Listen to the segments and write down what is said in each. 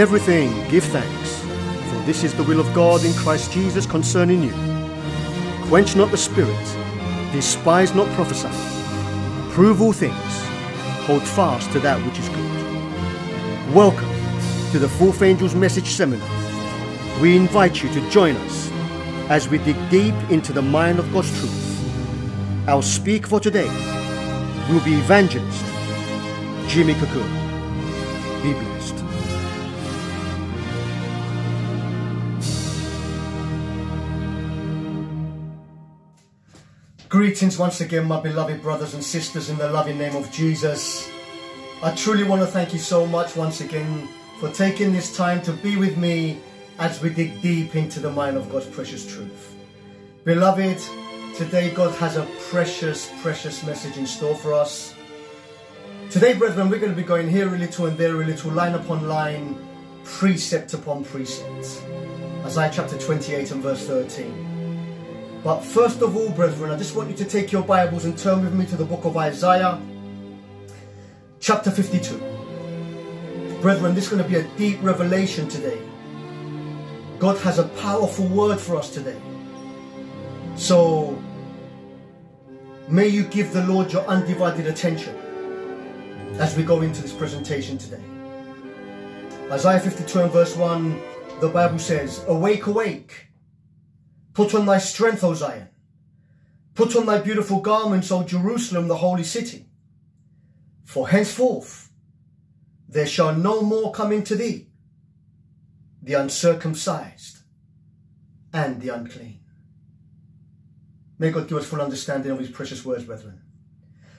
everything, give thanks, for this is the will of God in Christ Jesus concerning you. Quench not the spirit, despise not prophesying. Prove all things, hold fast to that which is good. Welcome to the Fourth Angel's Message Seminar. We invite you to join us as we dig deep into the mind of God's truth. Our speaker for today will be evangelist Jimmy Kakouri. Be Greetings once again, my beloved brothers and sisters, in the loving name of Jesus. I truly want to thank you so much once again for taking this time to be with me as we dig deep into the mind of God's precious truth. Beloved, today God has a precious, precious message in store for us. Today, brethren, we're going to be going here a little and there a little, line upon line, precept upon precept. Isaiah chapter 28 and verse 13. But first of all, brethren, I just want you to take your Bibles and turn with me to the book of Isaiah, chapter 52. Brethren, this is going to be a deep revelation today. God has a powerful word for us today. So, may you give the Lord your undivided attention as we go into this presentation today. Isaiah 52 and verse 1, the Bible says, Awake, awake Put on thy strength, O Zion. Put on thy beautiful garments, O Jerusalem, the holy city. For henceforth there shall no more come into thee the uncircumcised and the unclean. May God give us full understanding of his precious words, brethren.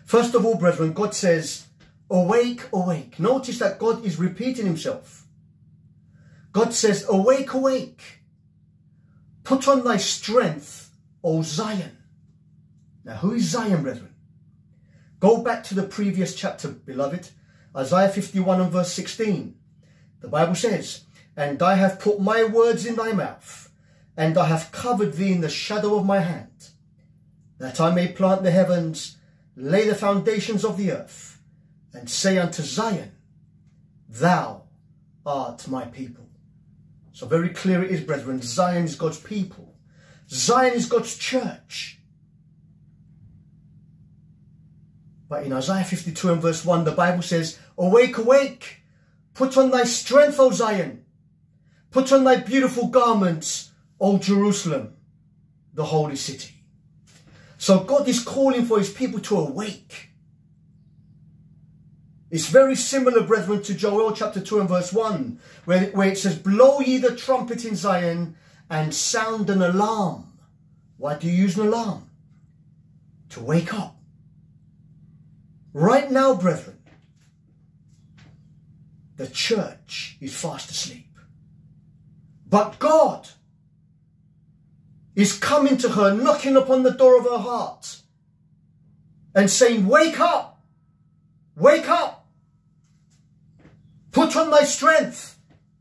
First of all, brethren, God says, awake, awake. Notice that God is repeating himself. God says, awake, awake. Put on thy strength, O Zion. Now, who is Zion, brethren? Go back to the previous chapter, beloved. Isaiah 51 and verse 16. The Bible says, And I have put my words in thy mouth, and I have covered thee in the shadow of my hand, that I may plant the heavens, lay the foundations of the earth, and say unto Zion, Thou art my people. So very clear it is, brethren, Zion is God's people. Zion is God's church. But in Isaiah 52 and verse 1, the Bible says, Awake, awake, put on thy strength, O Zion. Put on thy beautiful garments, O Jerusalem, the holy city. So God is calling for his people to awake. It's very similar, brethren, to Joel chapter 2 and verse 1, where, where it says, Blow ye the trumpet in Zion and sound an alarm. Why do you use an alarm? To wake up. Right now, brethren, the church is fast asleep. But God is coming to her, knocking upon the door of her heart and saying, Wake up! Wake up! Put on thy strength,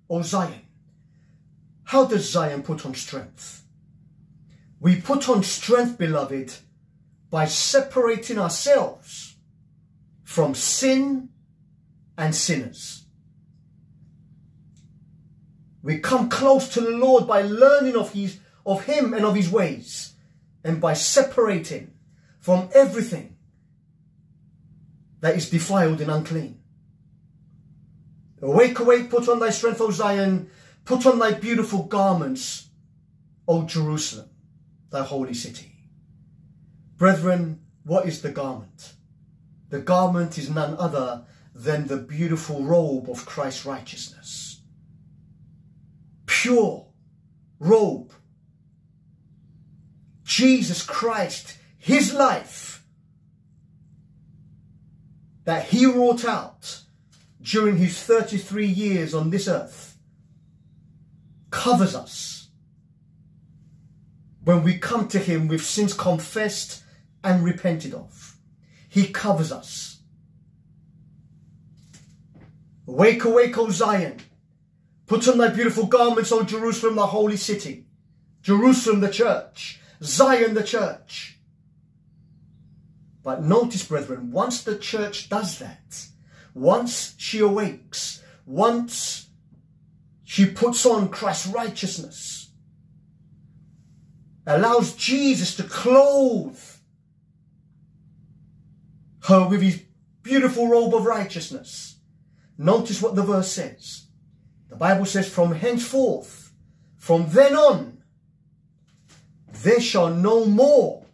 O Zion. How does Zion put on strength? We put on strength, beloved, by separating ourselves from sin and sinners. We come close to the Lord by learning of, his, of Him and of His ways, and by separating from everything that is defiled and unclean. Awake, awake, put on thy strength, O Zion. Put on thy beautiful garments, O Jerusalem, thy holy city. Brethren, what is the garment? The garment is none other than the beautiful robe of Christ's righteousness. Pure robe. Jesus Christ, his life that he wrought out during his 33 years on this earth covers us when we come to him with sins confessed and repented of. He covers us. Wake, awake, O Zion. Put on thy beautiful garments, O Jerusalem, the holy city. Jerusalem, the church. Zion, the church. But notice, brethren, once the church does that, once she awakes, once she puts on Christ's righteousness. Allows Jesus to clothe her with his beautiful robe of righteousness. Notice what the verse says. The Bible says, from henceforth, from then on, there shall no more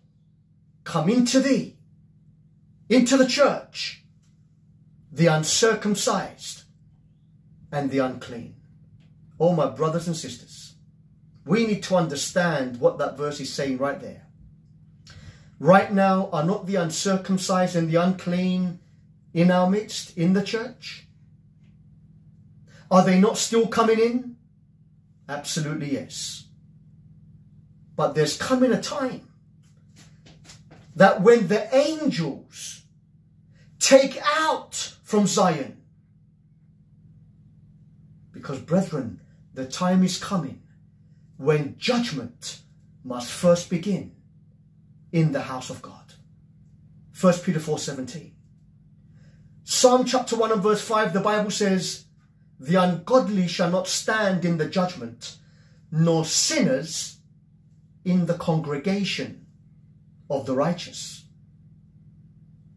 come into thee, into the church, the uncircumcised and the unclean. Oh, my brothers and sisters, we need to understand what that verse is saying right there. Right now, are not the uncircumcised and the unclean in our midst, in the church? Are they not still coming in? Absolutely yes. But there's coming a time that when the angels take out from Zion, because brethren, the time is coming when judgment must first begin in the house of God. 1 Peter 4.17 Psalm chapter 1 and verse 5, the Bible says, The ungodly shall not stand in the judgment, nor sinners in the congregation of the righteous.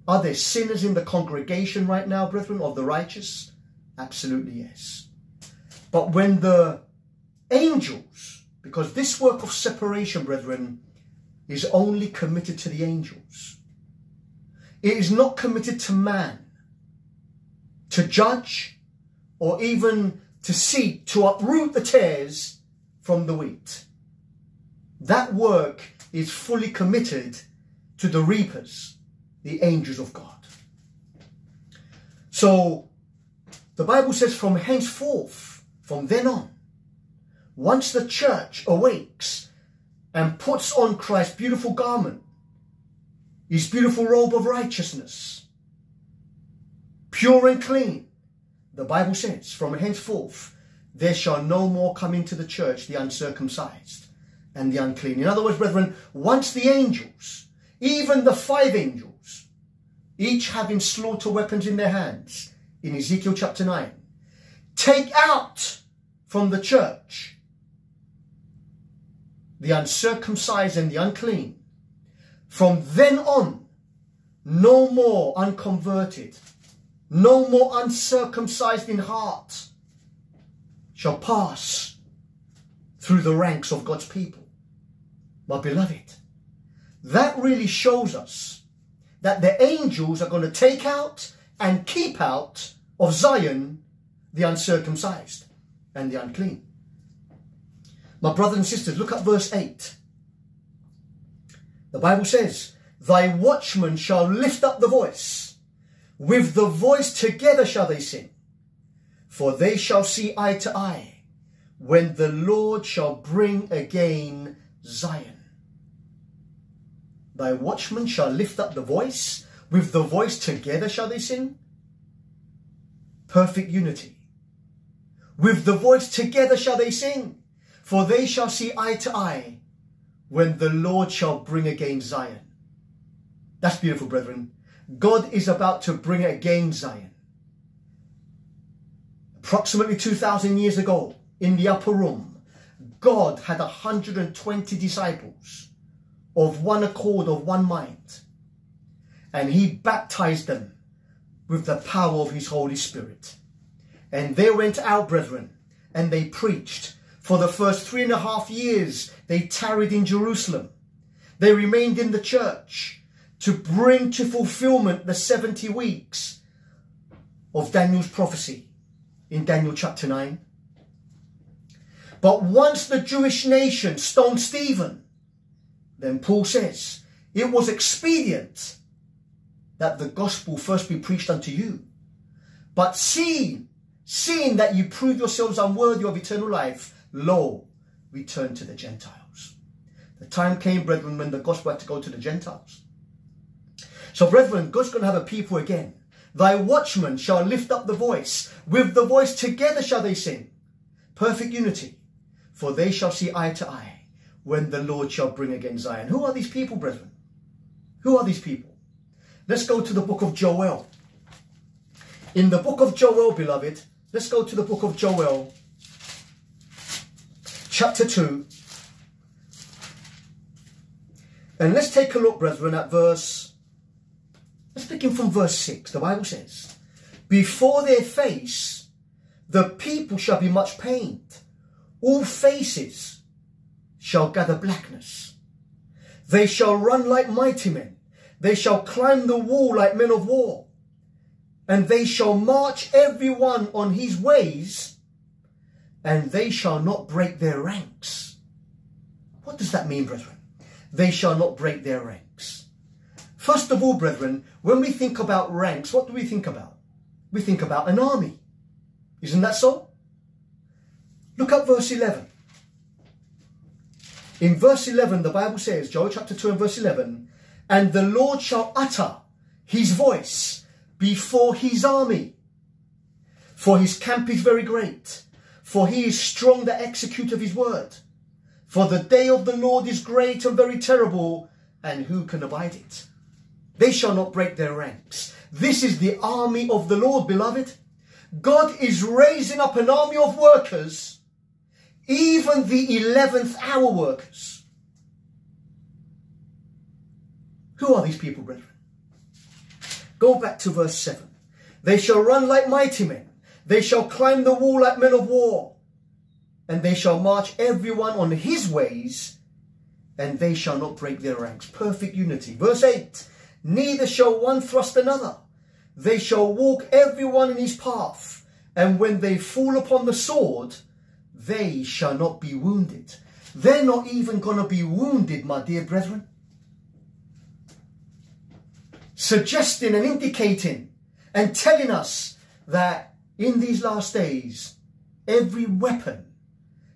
Are there sinners in the congregation right now, brethren, of the righteous? Absolutely yes. But when the angels, because this work of separation, brethren, is only committed to the angels. It is not committed to man to judge or even to seek to uproot the tares from the wheat. That work is fully committed to the reapers, the angels of God. So the Bible says from henceforth, from then on, once the church awakes and puts on Christ's beautiful garment, his beautiful robe of righteousness, pure and clean, the Bible says, from henceforth, there shall no more come into the church the uncircumcised and the unclean. In other words, brethren, once the angels, even the five angels, each having slaughter weapons in their hands, in Ezekiel chapter 9, take out from the church the uncircumcised and the unclean. From then on, no more unconverted, no more uncircumcised in heart shall pass through the ranks of God's people. My beloved, that really shows us that the angels are going to take out and keep out of Zion the uncircumcised and the unclean. My brothers and sisters, look at verse 8. The Bible says, Thy watchmen shall lift up the voice. With the voice together shall they sing. For they shall see eye to eye when the Lord shall bring again Zion. Thy watchmen shall lift up the voice. With the voice together shall they sing. Perfect unity. With the voice together shall they sing, for they shall see eye to eye when the Lord shall bring again Zion. That's beautiful, brethren. God is about to bring again Zion. Approximately 2,000 years ago, in the upper room, God had 120 disciples of one accord, of one mind. And he baptized them with the power of his Holy Spirit. And they went out, brethren, and they preached. For the first three and a half years, they tarried in Jerusalem. They remained in the church to bring to fulfillment the 70 weeks of Daniel's prophecy in Daniel chapter 9. But once the Jewish nation stoned Stephen, then Paul says, it was expedient that the gospel first be preached unto you. But see seeing that you prove yourselves unworthy of eternal life, lo, return to the Gentiles. The time came, brethren, when the gospel had to go to the Gentiles. So, brethren, God's going to have a people again. Thy watchmen shall lift up the voice. With the voice together shall they sing. Perfect unity. For they shall see eye to eye when the Lord shall bring again Zion. Who are these people, brethren? Who are these people? Let's go to the book of Joel. In the book of Joel, beloved, Let's go to the book of Joel, chapter 2. And let's take a look, brethren, at verse. Let's begin from verse 6. The Bible says, Before their face, the people shall be much pained. All faces shall gather blackness. They shall run like mighty men. They shall climb the wall like men of war. And they shall march every one on his ways and they shall not break their ranks. What does that mean, brethren? They shall not break their ranks. First of all, brethren, when we think about ranks, what do we think about? We think about an army. Isn't that so? Look at verse 11. In verse 11, the Bible says, Joel chapter 2 and verse 11, And the Lord shall utter his voice before his army, for his camp is very great for he is strong that execute of his word. For the day of the Lord is great and very terrible, and who can abide it? They shall not break their ranks. This is the army of the Lord, beloved. God is raising up an army of workers, even the 11th hour workers. Who are these people, brethren? Go back to verse 7. They shall run like mighty men. They shall climb the wall like men of war, and they shall march everyone on his ways, and they shall not break their ranks. Perfect unity. Verse 8 Neither shall one thrust another. They shall walk everyone in his path, and when they fall upon the sword, they shall not be wounded. They're not even going to be wounded, my dear brethren. Suggesting and indicating and telling us that in these last days, every weapon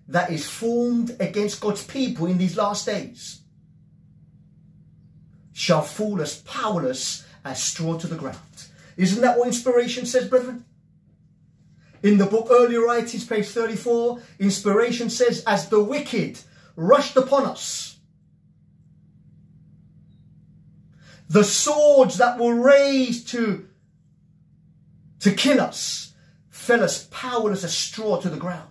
that is formed against God's people in these last days shall fall as powerless as straw to the ground. Isn't that what inspiration says, brethren? In the book Early Writings, page 34, inspiration says, As the wicked rushed upon us, the swords that were raised to, to kill us fell as powerless as straw to the ground.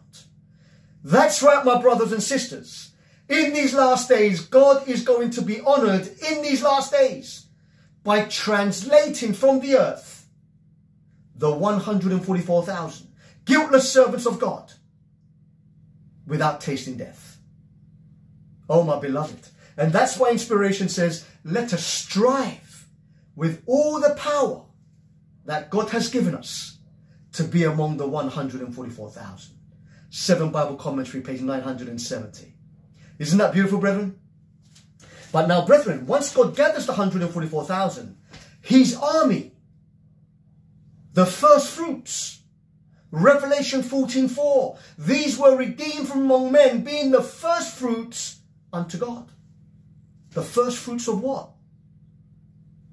That's right, my brothers and sisters. In these last days, God is going to be honored in these last days by translating from the earth the 144,000 guiltless servants of God without tasting death. Oh, my beloved. And that's why inspiration says, let us strive with all the power that God has given us to be among the 144,000. Seven Bible Commentary, page 970. Isn't that beautiful, brethren? But now, brethren, once God gathers the 144,000, his army, the first fruits, Revelation 14.4, these were redeemed from among men, being the first fruits unto God. The first fruits of what?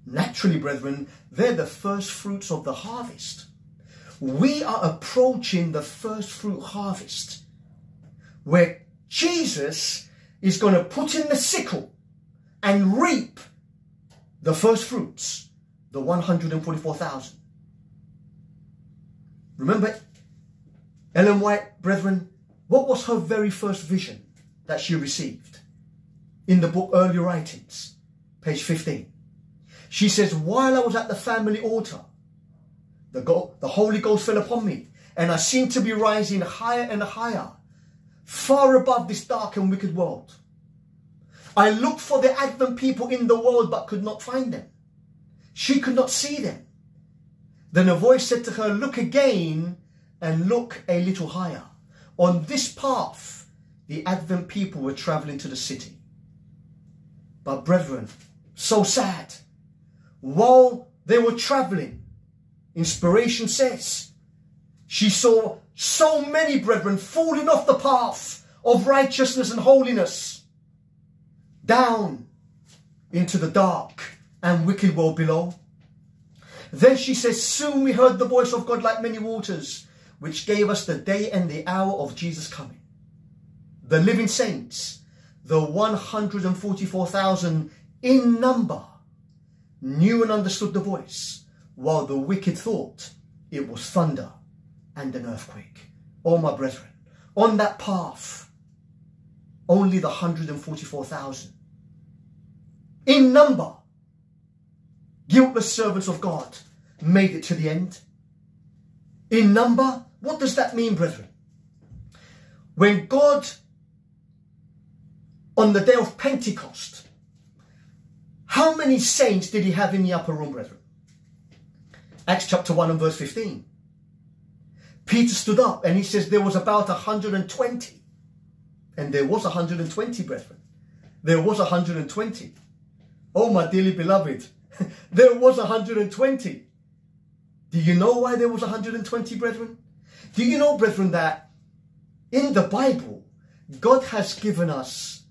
Naturally, brethren, they're the first fruits of the harvest we are approaching the first fruit harvest where Jesus is going to put in the sickle and reap the first fruits, the 144,000. Remember, Ellen White, brethren, what was her very first vision that she received? In the book Early Writings, page 15. She says, while I was at the family altar, the, the Holy Ghost fell upon me, and I seemed to be rising higher and higher, far above this dark and wicked world. I looked for the Advent people in the world, but could not find them. She could not see them. Then a voice said to her, Look again and look a little higher. On this path, the Advent people were traveling to the city. But brethren, so sad. While they were traveling, Inspiration says, she saw so many brethren falling off the path of righteousness and holiness down into the dark and wicked world below. Then she says, soon we heard the voice of God like many waters, which gave us the day and the hour of Jesus coming. The living saints, the 144,000 in number, knew and understood the voice while the wicked thought it was thunder and an earthquake. Oh, my brethren, on that path, only the 144,000. In number, guiltless servants of God made it to the end. In number, what does that mean, brethren? When God, on the day of Pentecost, how many saints did he have in the upper room, brethren? Acts chapter 1 and verse 15. Peter stood up and he says there was about 120. And there was 120, brethren. There was 120. Oh, my dearly beloved, there was 120. Do you know why there was 120, brethren? Do you know, brethren, that in the Bible, God has given us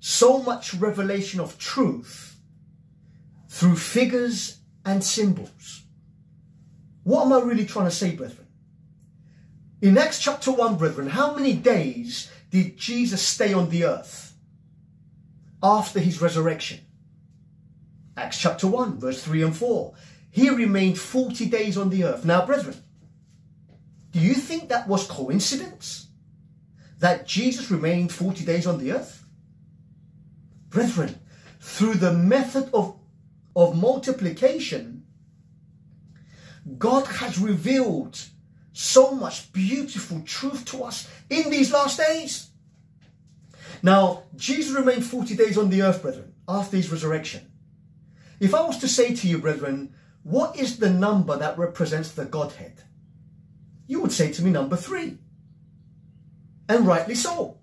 so much revelation of truth through figures and symbols. What am I really trying to say, brethren? In Acts chapter 1, brethren, how many days did Jesus stay on the earth after his resurrection? Acts chapter 1, verse 3 and 4. He remained 40 days on the earth. Now, brethren, do you think that was coincidence? That Jesus remained 40 days on the earth? Brethren, through the method of of multiplication, God has revealed so much beautiful truth to us in these last days. Now, Jesus remained 40 days on the earth, brethren, after his resurrection. If I was to say to you, brethren, what is the number that represents the Godhead? You would say to me, number three. And rightly so.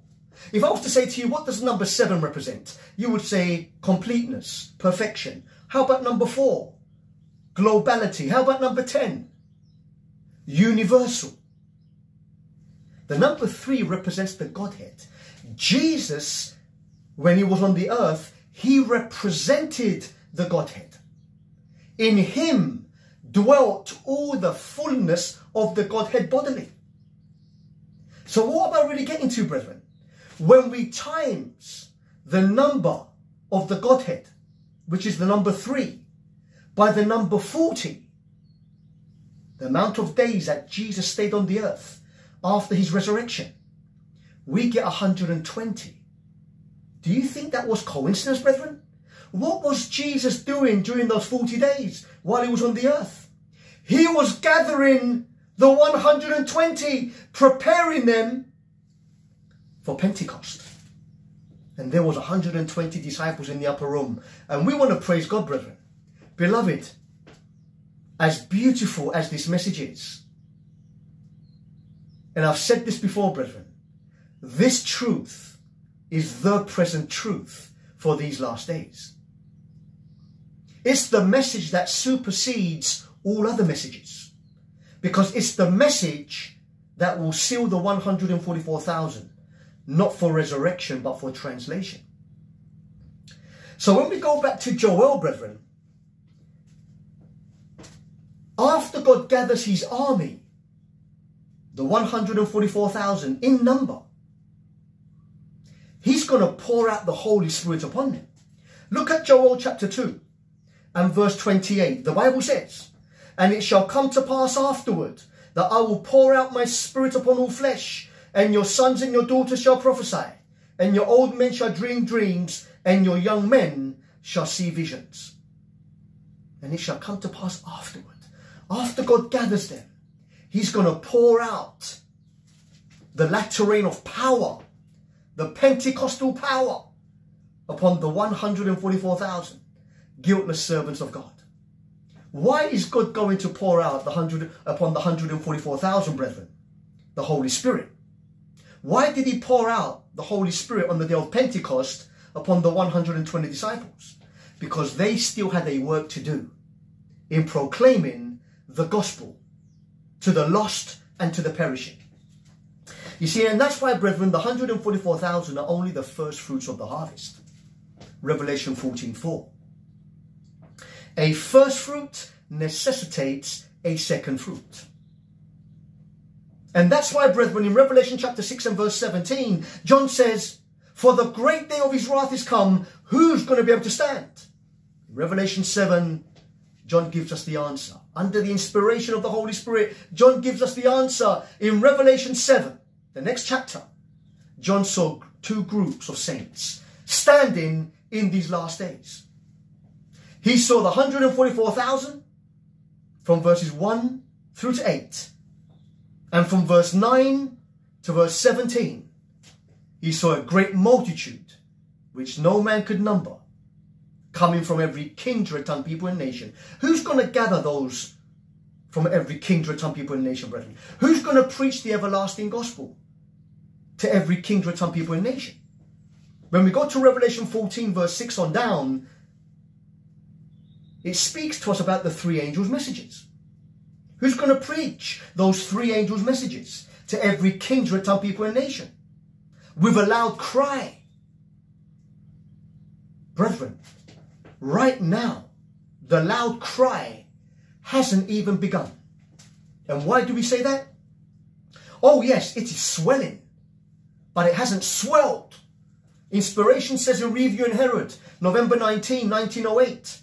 If I was to say to you, what does number seven represent? You would say completeness, perfection, how about number four? Globality. How about number 10? Universal. The number three represents the Godhead. Jesus, when he was on the earth, he represented the Godhead. In him dwelt all the fullness of the Godhead bodily. So what am I really getting to, brethren? When we times the number of the Godhead which is the number three, by the number 40, the amount of days that Jesus stayed on the earth after his resurrection, we get 120. Do you think that was coincidence, brethren? What was Jesus doing during those 40 days while he was on the earth? He was gathering the 120, preparing them for Pentecost. And there was 120 disciples in the upper room. And we want to praise God, brethren. Beloved, as beautiful as this message is, and I've said this before, brethren, this truth is the present truth for these last days. It's the message that supersedes all other messages because it's the message that will seal the 144,000 not for resurrection, but for translation. So when we go back to Joel, brethren, after God gathers his army, the 144,000 in number, he's going to pour out the Holy Spirit upon them. Look at Joel chapter 2 and verse 28. The Bible says, And it shall come to pass afterward that I will pour out my spirit upon all flesh, and your sons and your daughters shall prophesy, and your old men shall dream dreams, and your young men shall see visions. And it shall come to pass afterward, after God gathers them, He's going to pour out the latter rain of power, the Pentecostal power, upon the 144,000 guiltless servants of God. Why is God going to pour out the hundred upon the 144,000 brethren? The Holy Spirit. Why did he pour out the Holy Spirit on the day of Pentecost upon the 120 disciples? Because they still had a work to do in proclaiming the gospel to the lost and to the perishing. You see, and that's why, brethren, the 144,000 are only the first fruits of the harvest. Revelation 14.4. A first fruit necessitates a second fruit. And that's why, brethren, in Revelation chapter 6 and verse 17, John says, For the great day of his wrath is come, who's going to be able to stand? In Revelation 7, John gives us the answer. Under the inspiration of the Holy Spirit, John gives us the answer in Revelation 7, the next chapter. John saw two groups of saints standing in these last days. He saw the 144,000 from verses 1 through to 8. And from verse 9 to verse 17, he saw a great multitude, which no man could number, coming from every kindred, tongue, people, and nation. Who's going to gather those from every kindred, tongue, people, and nation, brethren? Who's going to preach the everlasting gospel to every kindred, tongue, people, and nation? When we go to Revelation 14, verse 6 on down, it speaks to us about the three angels' messages. Who's going to preach those three angels' messages to every kindred, tongue, people, and nation? With a loud cry. Brethren, right now, the loud cry hasn't even begun. And why do we say that? Oh yes, it is swelling, but it hasn't swelled. Inspiration says in Review and Herald, November 19, 1908,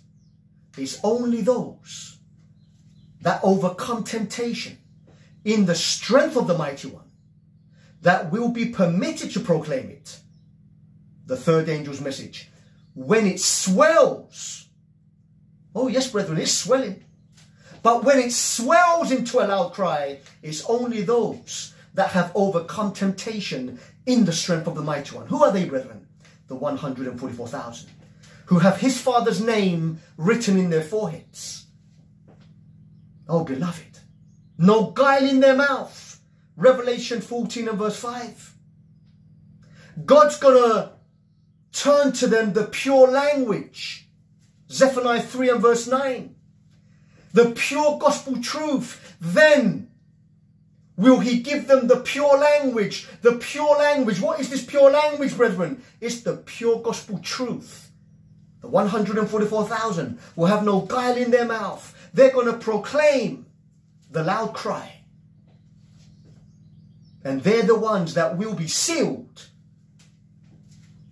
it's only those that overcome temptation in the strength of the mighty one that will be permitted to proclaim it. The third angel's message. When it swells, oh yes, brethren, it's swelling. But when it swells into a loud cry, it's only those that have overcome temptation in the strength of the mighty one. Who are they, brethren? The 144,000 who have his father's name written in their foreheads. Oh, beloved, no guile in their mouth. Revelation 14 and verse 5. God's going to turn to them the pure language. Zephaniah 3 and verse 9. The pure gospel truth. Then will he give them the pure language. The pure language. What is this pure language, brethren? It's the pure gospel truth. The 144,000 will have no guile in their mouth. They're going to proclaim the loud cry. And they're the ones that will be sealed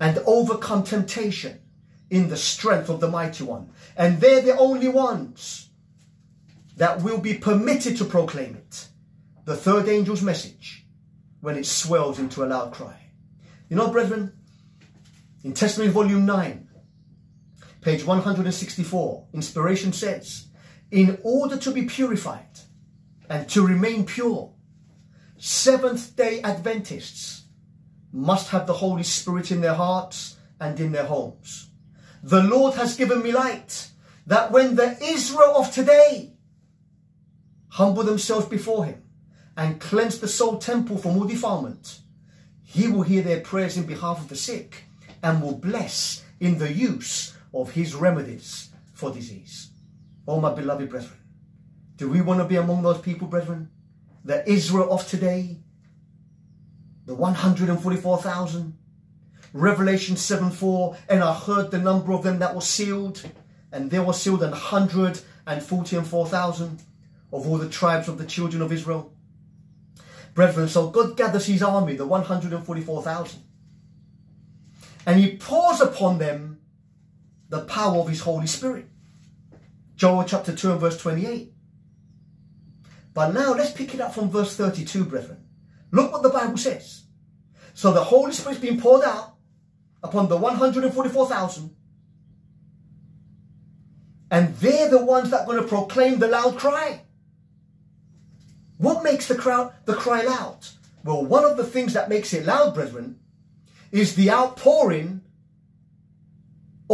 and overcome temptation in the strength of the mighty one. And they're the only ones that will be permitted to proclaim it. The third angel's message when it swells into a loud cry. You know, brethren, in Testimony Volume 9, page 164, inspiration says, in order to be purified and to remain pure, Seventh day Adventists must have the Holy Spirit in their hearts and in their homes. The Lord has given me light that when the Israel of today humble themselves before him and cleanse the soul temple from all defilement, he will hear their prayers in behalf of the sick and will bless in the use of his remedies for disease. Oh, my beloved brethren, do we want to be among those people, brethren? The Israel of today, the 144,000, Revelation 7 4, and I heard the number of them that were sealed, and there were sealed an 144,000 of all the tribes of the children of Israel. Brethren, so God gathers his army, the 144,000, and he pours upon them the power of his Holy Spirit. Joel chapter 2 and verse 28. But now let's pick it up from verse 32, brethren. Look what the Bible says. So the Holy Spirit's been poured out upon the 144,000. And they're the ones that are going to proclaim the loud cry. What makes the crowd the cry loud? Well, one of the things that makes it loud, brethren, is the outpouring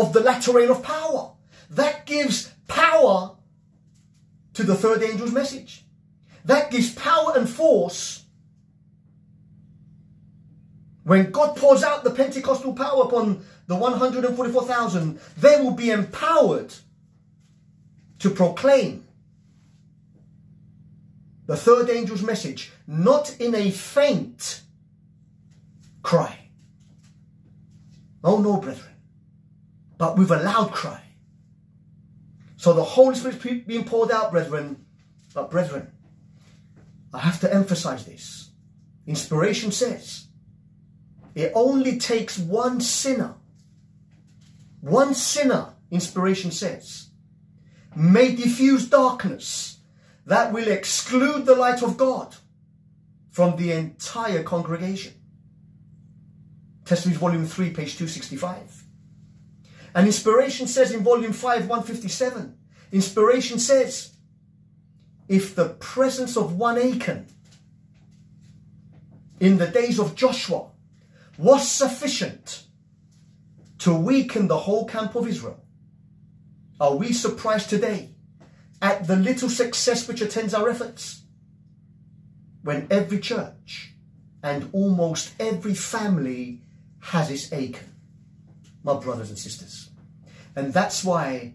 of the latter rain of power. That gives power to the third angel's message. That gives power and force. When God pours out the Pentecostal power upon the 144,000, they will be empowered to proclaim the third angel's message, not in a faint cry. Oh no, brethren but with a loud cry. So the Holy Spirit being poured out, brethren. But brethren, I have to emphasize this. Inspiration says it only takes one sinner. One sinner, inspiration says, may diffuse darkness that will exclude the light of God from the entire congregation. Testimonies Volume 3, page 265. And Inspiration says in Volume 5, 157, Inspiration says, if the presence of one Achan in the days of Joshua was sufficient to weaken the whole camp of Israel, are we surprised today at the little success which attends our efforts? When every church and almost every family has its Achan, my brothers and sisters. And that's why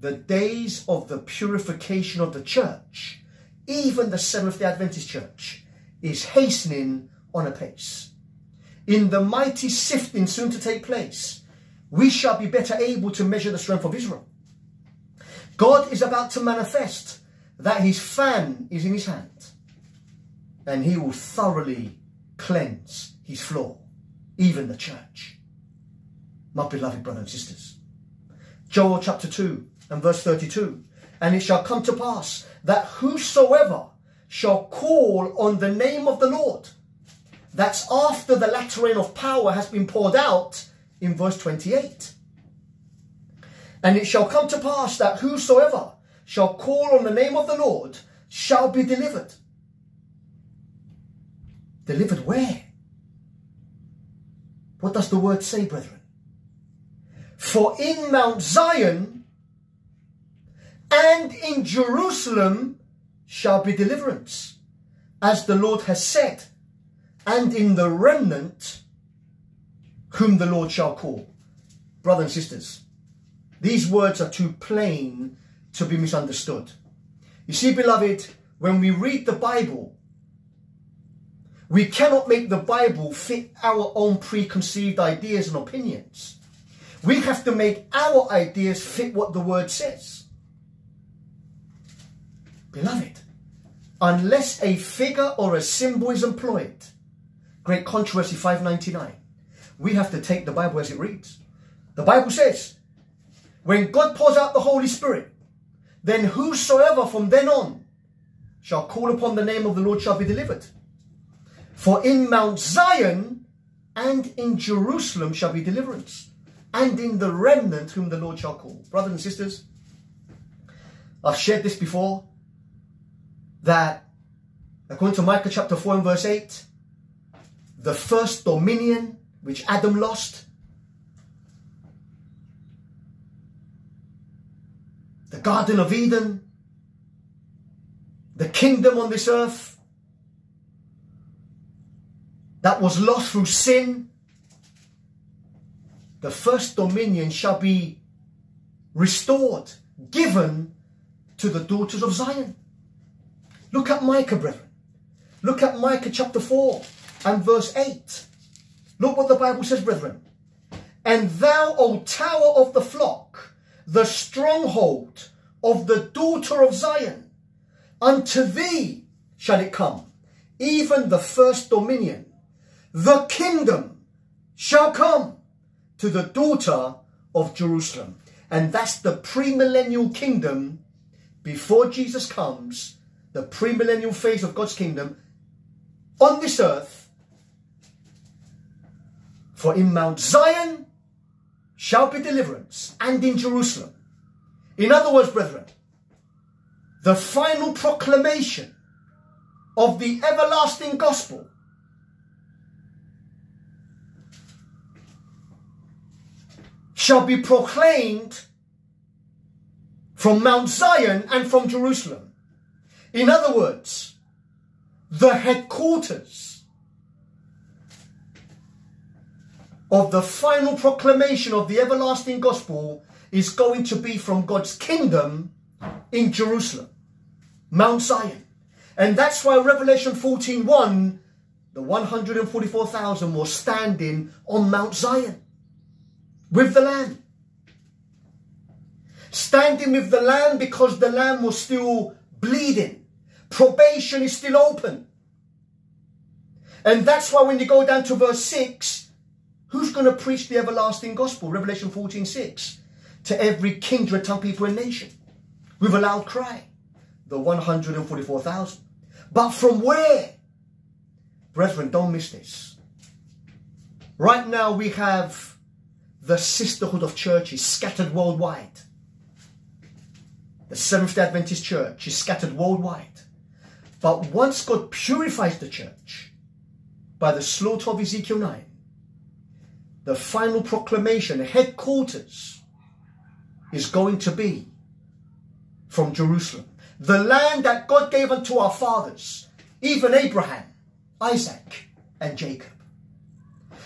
the days of the purification of the church, even the Seventh-day Adventist church, is hastening on a pace. In the mighty sifting soon to take place, we shall be better able to measure the strength of Israel. God is about to manifest that his fan is in his hand and he will thoroughly cleanse his floor, even the church. My beloved brothers and sisters. Joel chapter 2 and verse 32. And it shall come to pass that whosoever shall call on the name of the Lord, that's after the latter rain of power has been poured out in verse 28. And it shall come to pass that whosoever shall call on the name of the Lord shall be delivered. Delivered where? What does the word say, brethren? For in Mount Zion and in Jerusalem shall be deliverance, as the Lord has said, and in the remnant whom the Lord shall call. Brothers and sisters, these words are too plain to be misunderstood. You see, beloved, when we read the Bible, we cannot make the Bible fit our own preconceived ideas and opinions. We have to make our ideas fit what the word says. Beloved, unless a figure or a symbol is employed, Great Controversy 599, we have to take the Bible as it reads. The Bible says, when God pours out the Holy Spirit, then whosoever from then on shall call upon the name of the Lord shall be delivered. For in Mount Zion and in Jerusalem shall be deliverance, and in the remnant whom the Lord shall call. Brothers and sisters, I've shared this before, that according to Micah chapter 4 and verse 8, the first dominion which Adam lost, the Garden of Eden, the kingdom on this earth that was lost through sin, the first dominion shall be restored, given to the daughters of Zion. Look at Micah, brethren. Look at Micah chapter 4 and verse 8. Look what the Bible says, brethren. And thou, O tower of the flock, the stronghold of the daughter of Zion, unto thee shall it come, even the first dominion. The kingdom shall come to the daughter of Jerusalem. And that's the premillennial kingdom before Jesus comes, the premillennial phase of God's kingdom on this earth for in Mount Zion shall be deliverance, and in Jerusalem. In other words, brethren, the final proclamation of the everlasting gospel shall be proclaimed from Mount Zion and from Jerusalem. In other words, the headquarters of the final proclamation of the everlasting gospel is going to be from God's kingdom in Jerusalem, Mount Zion. And that's why Revelation 14.1, the 144,000 were standing on Mount Zion with the Lamb. Standing with the Lamb because the Lamb was still bleeding. Probation is still open. And that's why when you go down to verse 6, Who's going to preach the everlasting gospel? Revelation 14 6. To every kindred, tongue, people, and nation. With a loud cry. The 144,000. But from where? Brethren, don't miss this. Right now we have the sisterhood of churches scattered worldwide. The Seventh day Adventist Church is scattered worldwide. But once God purifies the church by the slaughter of Ezekiel 9, the final proclamation, headquarters, is going to be from Jerusalem. The land that God gave unto our fathers, even Abraham, Isaac, and Jacob.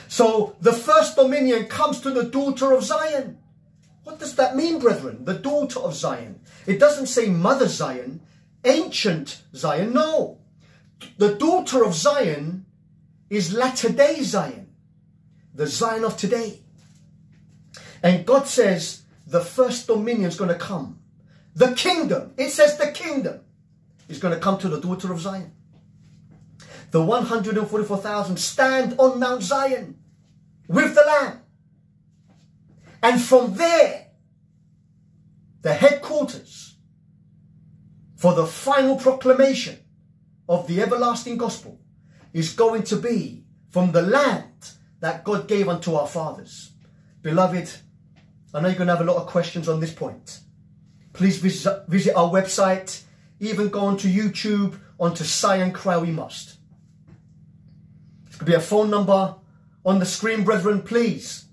So the first dominion comes to the daughter of Zion. What does that mean, brethren? The daughter of Zion. It doesn't say Mother Zion, ancient Zion. No. The daughter of Zion is latter day Zion, the Zion of today. And God says the first dominion is going to come. The kingdom, it says the kingdom is going to come to the daughter of Zion. The 144,000 stand on Mount Zion with the Lamb. And from there, the headquarters for the final proclamation of the everlasting gospel is going to be from the land that God gave unto our fathers. Beloved, I know you're going to have a lot of questions on this point. Please visit, visit our website, even go onto YouTube, onto Zion Cry We Must. Could be a phone number on the screen, brethren, please.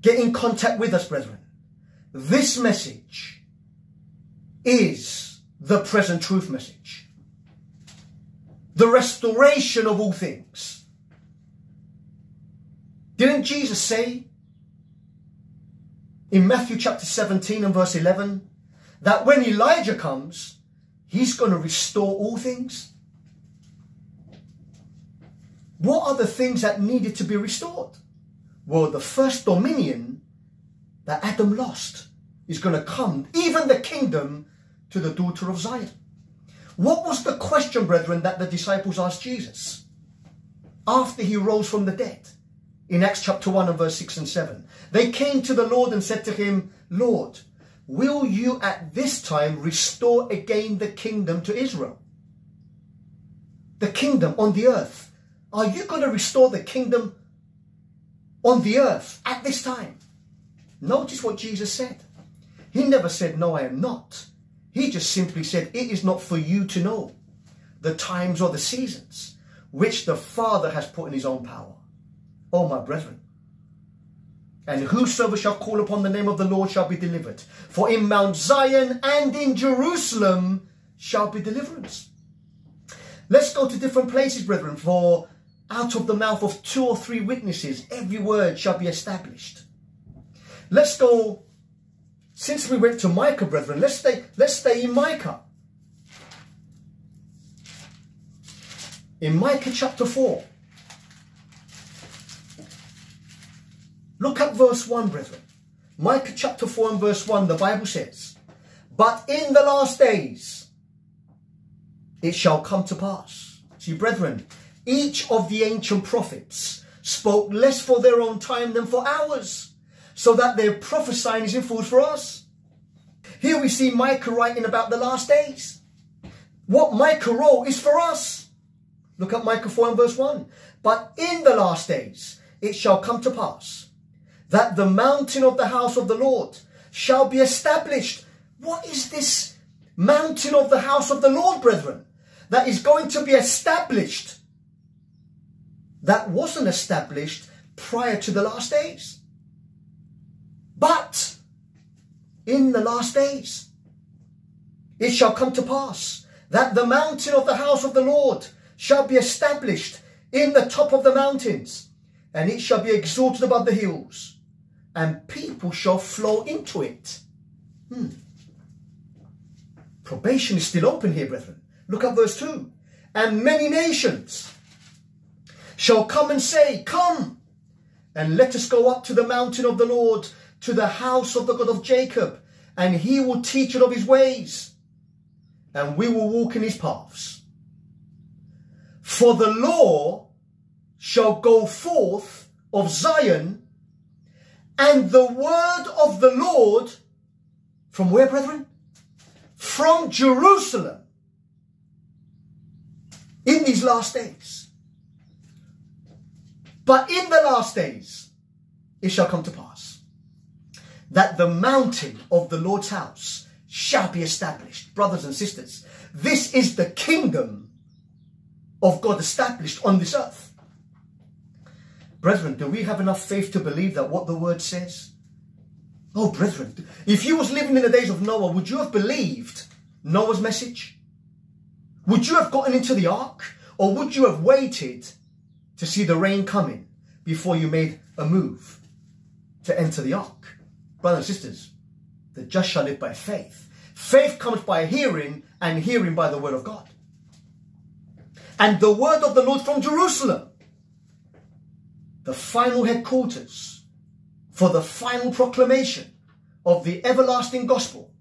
Get in contact with us, brethren. This message is the present truth message. The restoration of all things. Didn't Jesus say in Matthew chapter 17 and verse 11 that when Elijah comes, he's going to restore all things? What are the things that needed to be restored? Well, the first dominion that Adam lost is going to come, even the kingdom, to the daughter of Zion. What was the question, brethren, that the disciples asked Jesus after he rose from the dead? In Acts chapter 1 and verse 6 and 7. They came to the Lord and said to him, Lord, will you at this time restore again the kingdom to Israel? The kingdom on the earth. Are you going to restore the kingdom on the earth at this time? Notice what Jesus said. He never said, No, I am not. He just simply said, It is not for you to know the times or the seasons which the Father has put in his own power. Oh, my brethren. And whosoever shall call upon the name of the Lord shall be delivered. For in Mount Zion and in Jerusalem shall be deliverance. Let's go to different places, brethren, for out of the mouth of two or three witnesses, every word shall be established. Let's go since we went to Micah, brethren, let's stay, let's stay in Micah. In Micah chapter 4. Look at verse 1, brethren. Micah chapter 4 and verse 1, the Bible says, But in the last days it shall come to pass. See, brethren, each of the ancient prophets spoke less for their own time than for ours so that their prophesying is in full for us. Here we see Micah writing about the last days. What Micah wrote is for us. Look at Micah 4 and verse 1. But in the last days it shall come to pass that the mountain of the house of the Lord shall be established. What is this mountain of the house of the Lord, brethren? That is going to be established. That wasn't established prior to the last days. But in the last days it shall come to pass that the mountain of the house of the Lord shall be established in the top of the mountains, and it shall be exalted above the hills, and people shall flow into it. Hmm. Probation is still open here, brethren. Look at verse 2. And many nations shall come and say, Come, and let us go up to the mountain of the Lord, to the house of the God of Jacob, and he will teach it of his ways, and we will walk in his paths. For the law shall go forth of Zion, and the word of the Lord, from where, brethren? From Jerusalem, in these last days. But in the last days it shall come to pass that the mountain of the Lord's house shall be established. Brothers and sisters, this is the kingdom of God established on this earth. Brethren, do we have enough faith to believe that what the word says? Oh, brethren, if you was living in the days of Noah, would you have believed Noah's message? Would you have gotten into the ark? Or would you have waited to see the rain coming before you made a move to enter the ark? Brothers and sisters, the just shall live by faith. Faith comes by hearing and hearing by the word of God. And the word of the Lord from Jerusalem, the final headquarters for the final proclamation of the everlasting gospel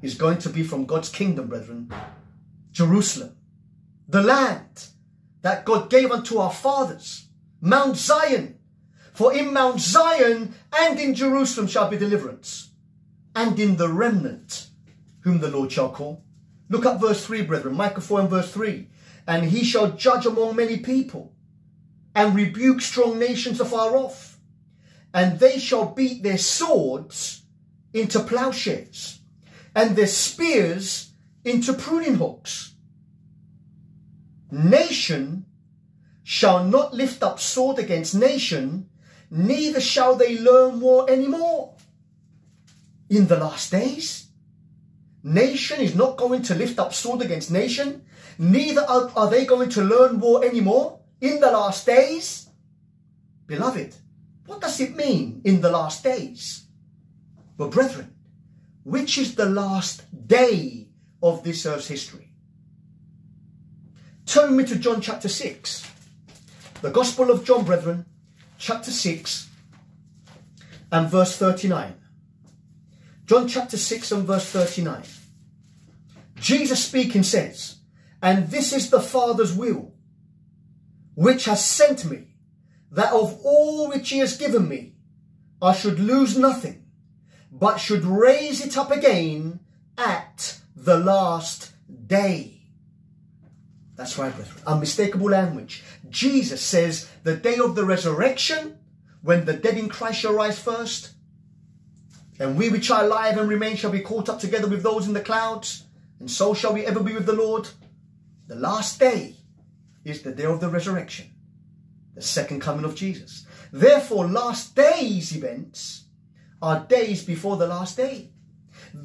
is going to be from God's kingdom, brethren. Jerusalem, the land that God gave unto our fathers, Mount Zion. For in Mount Zion and in Jerusalem shall be deliverance, and in the remnant whom the Lord shall call. Look up verse 3, brethren, Micah 4 and verse 3. And he shall judge among many people, and rebuke strong nations afar off. And they shall beat their swords into plowshares, and their spears into pruning hooks. Nation shall not lift up sword against nation, neither shall they learn war anymore. In the last days, nation is not going to lift up sword against nation, neither are, they going to learn war anymore. In the last days, beloved, what does it mean in the last days? Well, brethren, which is the last day of this earth's history? Turn me to John chapter 6. The Gospel of John, brethren, chapter 6 and verse 39. John chapter 6 and verse 39. Jesus speaking says, And this is the Father's will, which has sent me, that of all which he has given me, I should lose nothing, but should raise it up again at the last day. That's right, brethren. Unmistakable language. Jesus says the day of the resurrection, when the dead in Christ shall rise first, and we which are alive and remain shall be caught up together with those in the clouds, and so shall we ever be with the Lord. The last day is the day of the resurrection, the second coming of Jesus. Therefore, last days events are days before the last day.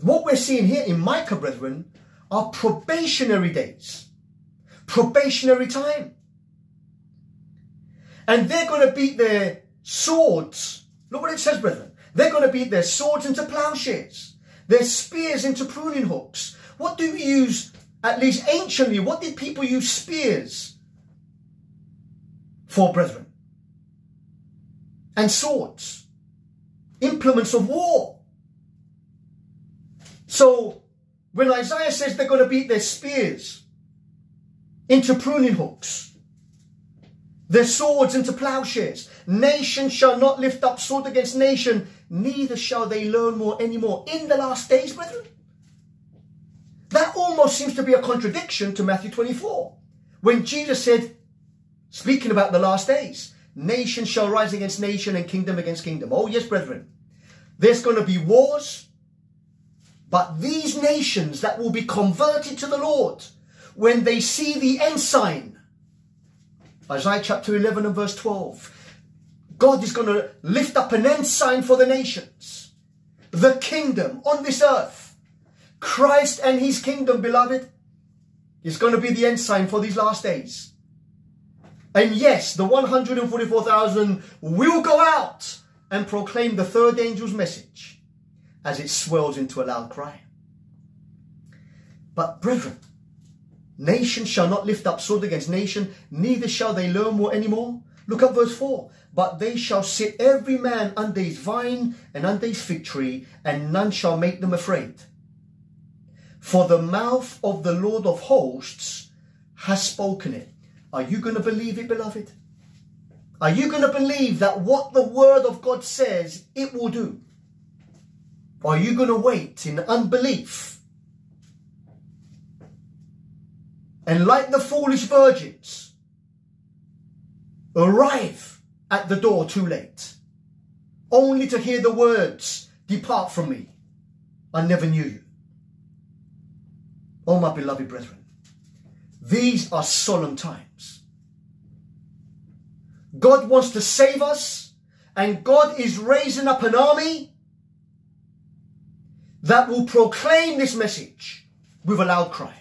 What we're seeing here in Micah, brethren, are probationary days, probationary time. And they're going to beat their swords. Look what it says, brethren. They're going to beat their swords into plowshares, their spears into pruning hooks. What do we use, at least anciently, what did people use spears for, brethren? And swords, implements of war. So, when Isaiah says they're going to beat their spears into pruning hooks, their swords into plowshares. Nation shall not lift up sword against nation, neither shall they learn more anymore in the last days, brethren. That almost seems to be a contradiction to Matthew 24, when Jesus said, speaking about the last days, nation shall rise against nation and kingdom against kingdom. Oh, yes, brethren. There's going to be wars, but these nations that will be converted to the Lord, when they see the ensign, Isaiah chapter 11 and verse 12. God is going to lift up an ensign for the nations. The kingdom on this earth. Christ and his kingdom, beloved, is going to be the ensign for these last days. And yes, the 144,000 will go out and proclaim the third angel's message as it swells into a loud cry. But brethren, Nation shall not lift up sword against nation, neither shall they learn war anymore. Look at verse 4. But they shall sit every man under his vine and under his fig tree, and none shall make them afraid. For the mouth of the Lord of hosts has spoken it. Are you going to believe it, beloved? Are you going to believe that what the word of God says, it will do? Are you going to wait in unbelief And like the foolish virgins arrive at the door too late, only to hear the words, Depart from me. I never knew you. Oh, my beloved brethren, these are solemn times. God wants to save us, and God is raising up an army that will proclaim this message with a loud cry.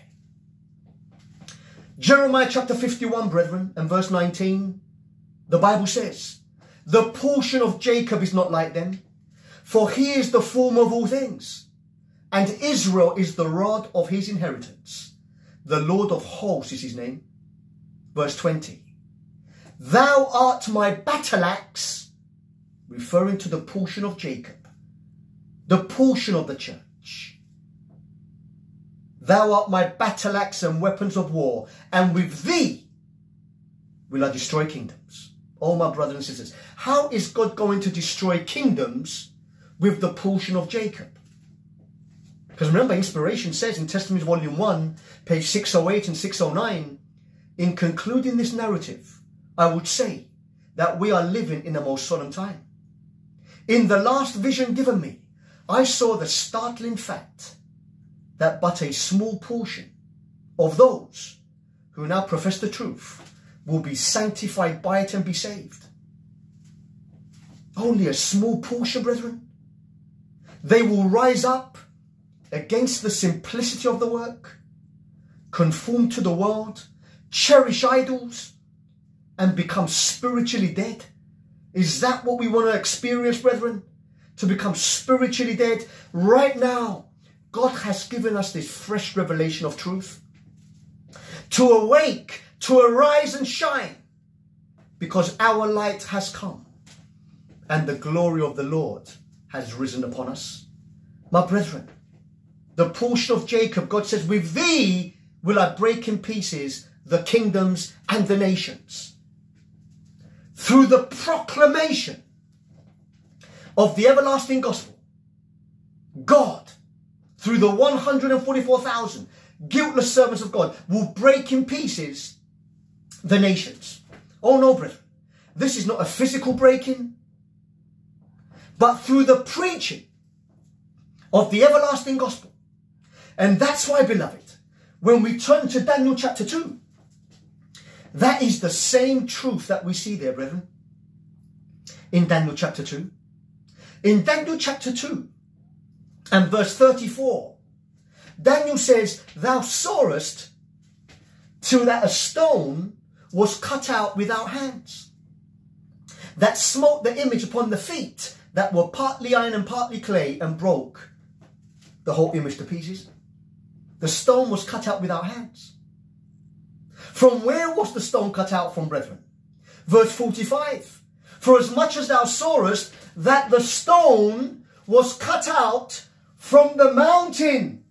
Jeremiah chapter 51, brethren, and verse 19, the Bible says, The portion of Jacob is not like them, for he is the form of all things, and Israel is the rod of his inheritance. The Lord of hosts is his name. Verse 20, Thou art my battle axe, referring to the portion of Jacob, the portion of the church. Thou art my battle axe and weapons of war, and with thee will I destroy kingdoms. Oh, my brothers and sisters, how is God going to destroy kingdoms with the portion of Jacob? Because remember, inspiration says in Testimonies Volume 1, page 608 and 609, in concluding this narrative, I would say that we are living in a most solemn time. In the last vision given me, I saw the startling fact that but a small portion of those who now profess the truth will be sanctified by it and be saved. Only a small portion, brethren. They will rise up against the simplicity of the work, conform to the world, cherish idols, and become spiritually dead. Is that what we want to experience, brethren? To become spiritually dead right now God has given us this fresh revelation of truth. To awake, to arise and shine, because our light has come and the glory of the Lord has risen upon us. My brethren, the portion of Jacob, God says, with thee will I break in pieces the kingdoms and the nations. Through the proclamation of the everlasting gospel, God through the 144,000 guiltless servants of God will break in pieces the nations. Oh no, brethren. This is not a physical breaking, but through the preaching of the everlasting gospel. And that's why, beloved, when we turn to Daniel chapter 2, that is the same truth that we see there, brethren, in Daniel chapter 2. In Daniel chapter 2, and verse 34, Daniel says, Thou sawest till that a stone was cut out without hands, that smote the image upon the feet that were partly iron and partly clay and broke the whole image to pieces. The stone was cut out without hands. From where was the stone cut out from, brethren? Verse 45. For as much as thou sawest that the stone was cut out from the mountain.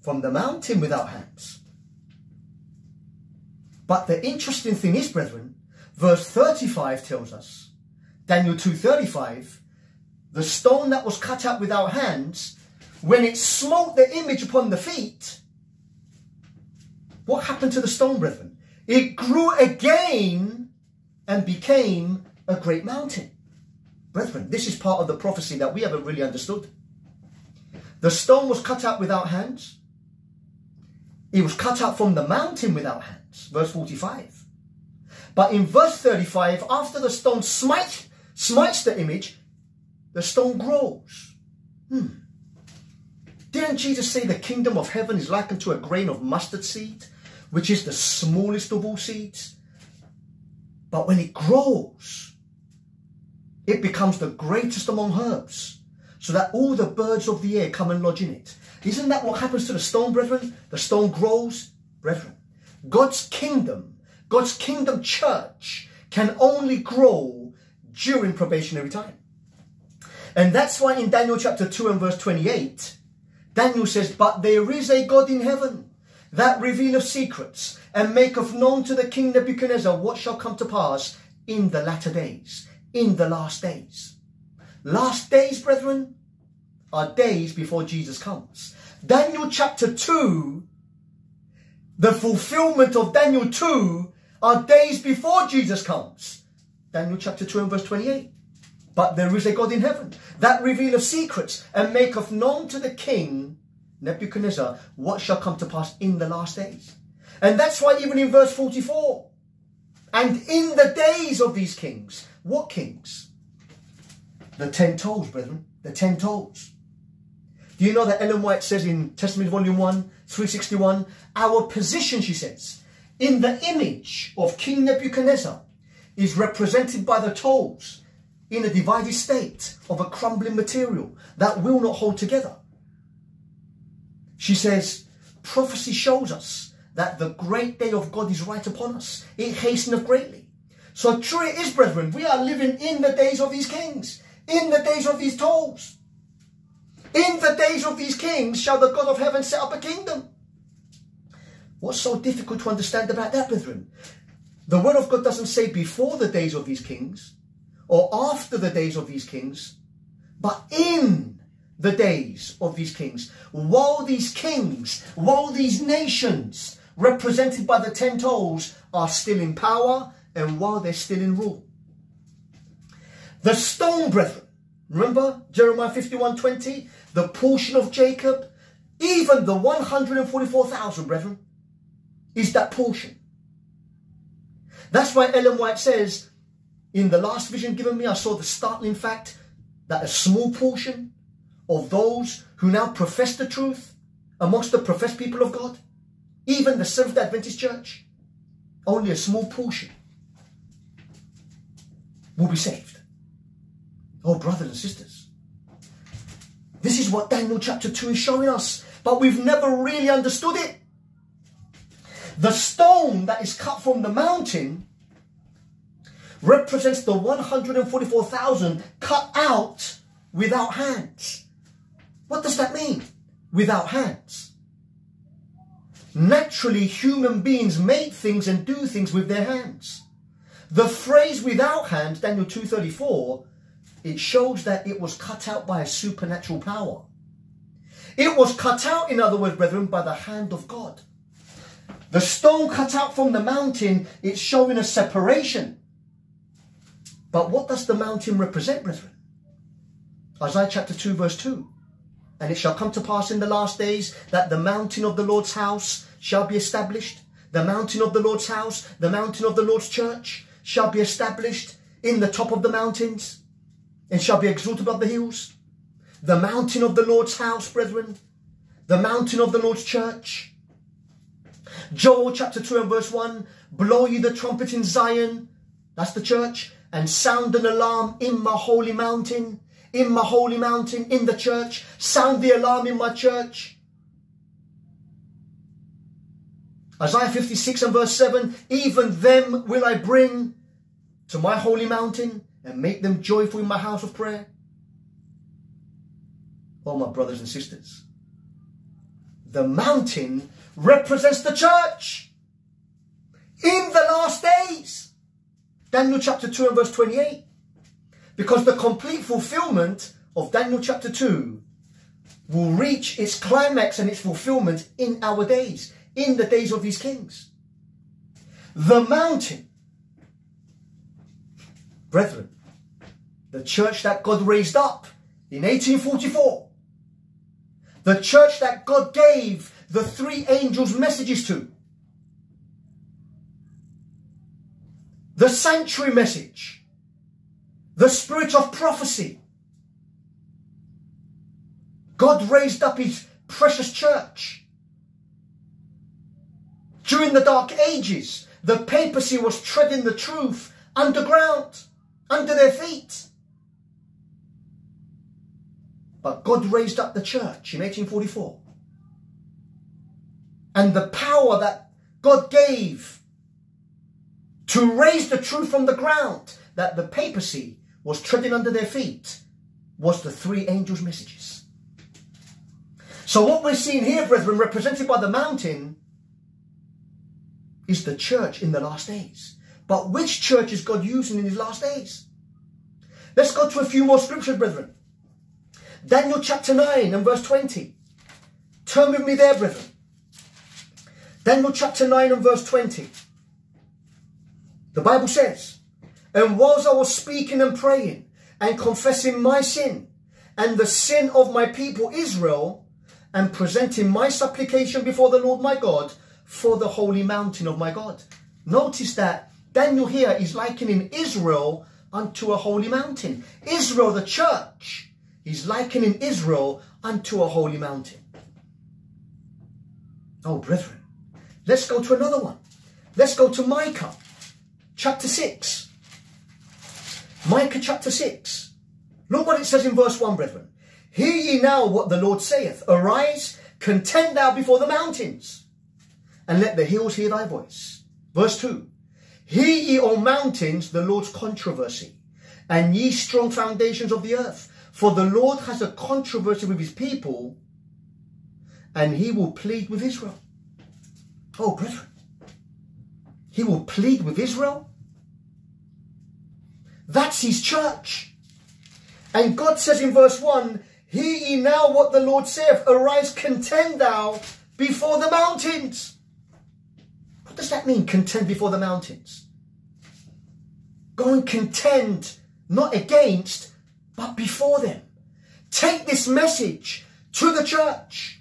From the mountain without hands. But the interesting thing is, brethren, verse 35 tells us, Daniel 2.35, the stone that was cut out without hands, when it smote the image upon the feet, what happened to the stone, brethren? It grew again and became a great mountain. Brethren, this is part of the prophecy that we haven't really understood. The stone was cut out without hands. It was cut out from the mountain without hands. Verse 45. But in verse 35, after the stone smites, smites the image, the stone grows. Hmm. Didn't Jesus say the kingdom of heaven is likened to a grain of mustard seed, which is the smallest of all seeds? But when it grows, it becomes the greatest among herbs so that all the birds of the air come and lodge in it. Isn't that what happens to the stone, brethren? The stone grows, brethren. God's kingdom, God's kingdom church can only grow during probationary time. And that's why in Daniel chapter 2 and verse 28, Daniel says, But there is a God in heaven that revealeth secrets and maketh known to the king Nebuchadnezzar what shall come to pass in the latter days, in the last days. Last days, brethren, are days before Jesus comes. Daniel chapter 2, the fulfillment of Daniel 2 are days before Jesus comes. Daniel chapter 2 and verse 28. But there is a God in heaven that revealeth secrets and maketh known to the king Nebuchadnezzar what shall come to pass in the last days. And that's why even in verse 44, and in the days of these kings, what kings? The ten toes, brethren, the ten toes. Do you know that Ellen White says in Testimony Volume 1, 361, our position, she says, in the image of King Nebuchadnezzar is represented by the toes in a divided state of a crumbling material that will not hold together. She says, prophecy shows us that the great day of God is right upon us. It hasteneth greatly. So true it is, brethren, we are living in the days of these kings, in the days of these toes. In the days of these kings shall the God of heaven set up a kingdom. What's so difficult to understand about that, brethren? The word of God doesn't say before the days of these kings or after the days of these kings, but in the days of these kings. While these kings, while these nations represented by the ten toes are still in power and while they're still in rule. The stone brethren, remember Jeremiah 51 20, the portion of Jacob, even the 144,000 brethren, is that portion. That's why Ellen White says, in the last vision given me, I saw the startling fact that a small portion of those who now profess the truth amongst the professed people of God, even the Seventh Adventist Church, only a small portion will be saved. Oh, brothers and sisters, this is what Daniel chapter 2 is showing us, but we've never really understood it. The stone that is cut from the mountain represents the 144,000 cut out without hands. What does that mean? Without hands. Naturally, human beings make things and do things with their hands. The phrase without hands, Daniel 2.34, it shows that it was cut out by a supernatural power. It was cut out, in other words, brethren, by the hand of God. The stone cut out from the mountain, it's showing a separation. But what does the mountain represent, brethren? Isaiah chapter 2, verse 2. And it shall come to pass in the last days that the mountain of the Lord's house shall be established. The mountain of the Lord's house, the mountain of the Lord's church shall be established in the top of the mountains and shall be exalted above the hills. The mountain of the Lord's house, brethren. The mountain of the Lord's church. Joel chapter 2 and verse 1. Blow ye the trumpet in Zion. That's the church and sound an alarm in my holy mountain, in my holy mountain, in the church. Sound the alarm in my church. Isaiah 56 and verse 7, even them will I bring to my holy mountain and make them joyful in my house of prayer. Oh, my brothers and sisters, the mountain represents the church in the last days. Daniel chapter 2 and verse 28. Because the complete fulfillment of Daniel chapter 2 will reach its climax and its fulfillment in our days, in the days of these kings. The mountain, brethren, the church that God raised up in 1844, the church that God gave the three angels messages to, the sanctuary message, the spirit of prophecy. God raised up his precious church. During the dark ages, the papacy was treading the truth underground, under their feet. But God raised up the church in 1844. And the power that God gave to raise the truth from the ground that the papacy was treading under their feet was the three angels' messages. So what we're seeing here, brethren, represented by the mountain, is the church in the last days. But which church is God using in his last days? Let's go to a few more scriptures, brethren. Daniel chapter 9 and verse 20. Turn with me there, brethren. Daniel chapter 9 and verse 20. The Bible says, And whilst I was speaking and praying and confessing my sin and the sin of my people Israel, and presenting my supplication before the Lord my God for the holy mountain of my God. Notice that Daniel here is likening Israel unto a holy mountain. Israel, the church, is likening Israel unto a holy mountain. Oh, brethren, let's go to another one. Let's go to Micah chapter 6. Micah chapter 6. Look what it says in verse 1, brethren. Hear ye now what the Lord saith. Arise, contend thou before the mountains, and let the hills hear thy voice. Verse 2. Hear ye, O mountains, the Lord's controversy, and ye strong foundations of the earth. For the Lord has a controversy with his people, and he will plead with Israel. Oh, brethren, he will plead with Israel. That's his church. And God says in verse 1, Hear ye now what the Lord saith, Arise, contend thou before the mountains. What does that mean, contend before the mountains? Go and contend, not against, but before them. Take this message to the church.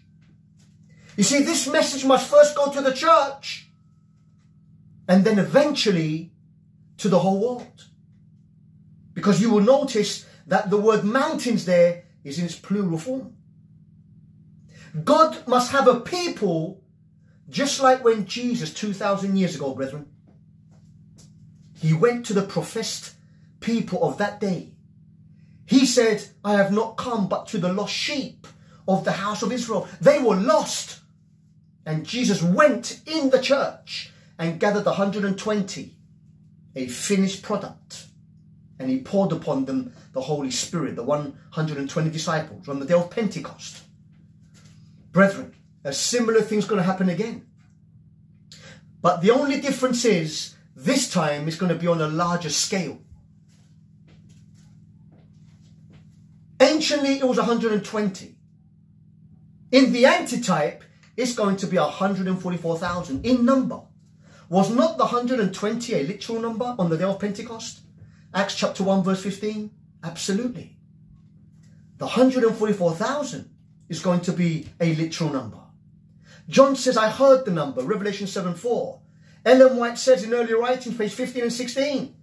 You see, this message must first go to the church and then eventually to the whole world. Because you will notice that the word mountains there is in its plural form. God must have a people just like when Jesus, 2,000 years ago, brethren, he went to the professed people of that day. He said, I have not come but to the lost sheep of the house of Israel. They were lost. And Jesus went in the church and gathered the 120, a finished product. And he poured upon them the Holy Spirit, the 120 disciples on the day of Pentecost. Brethren, a similar thing's going to happen again. But the only difference is this time it's going to be on a larger scale. Anciently, it was 120. In the antitype, it's going to be 144,000 in number. Was not the 120 a literal number on the day of Pentecost? Acts chapter 1 verse 15? Absolutely. The 144,000 is going to be a literal number. John says, I heard the number, Revelation 7 4. Ellen White says in earlier writings, page 15 and 16,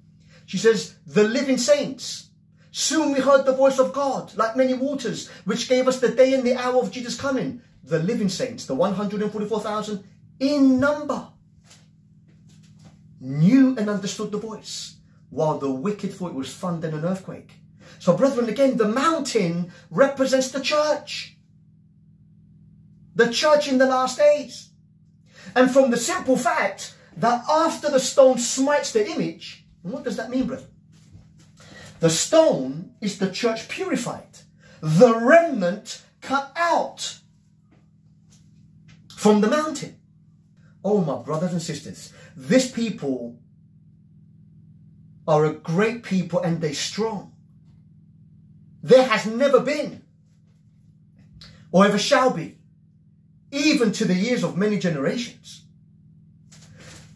she says, the living saints. Soon we heard the voice of God, like many waters, which gave us the day and the hour of Jesus' coming. The living saints, the 144,000 in number, knew and understood the voice, while the wicked thought it was thunder and an earthquake. So, brethren, again, the mountain represents the church. The church in the last days. And from the simple fact that after the stone smites the image, what does that mean, brethren? The stone is the church purified, the remnant cut out from the mountain. Oh, my brothers and sisters, this people are a great people and they're strong. There has never been or ever shall be, even to the years of many generations.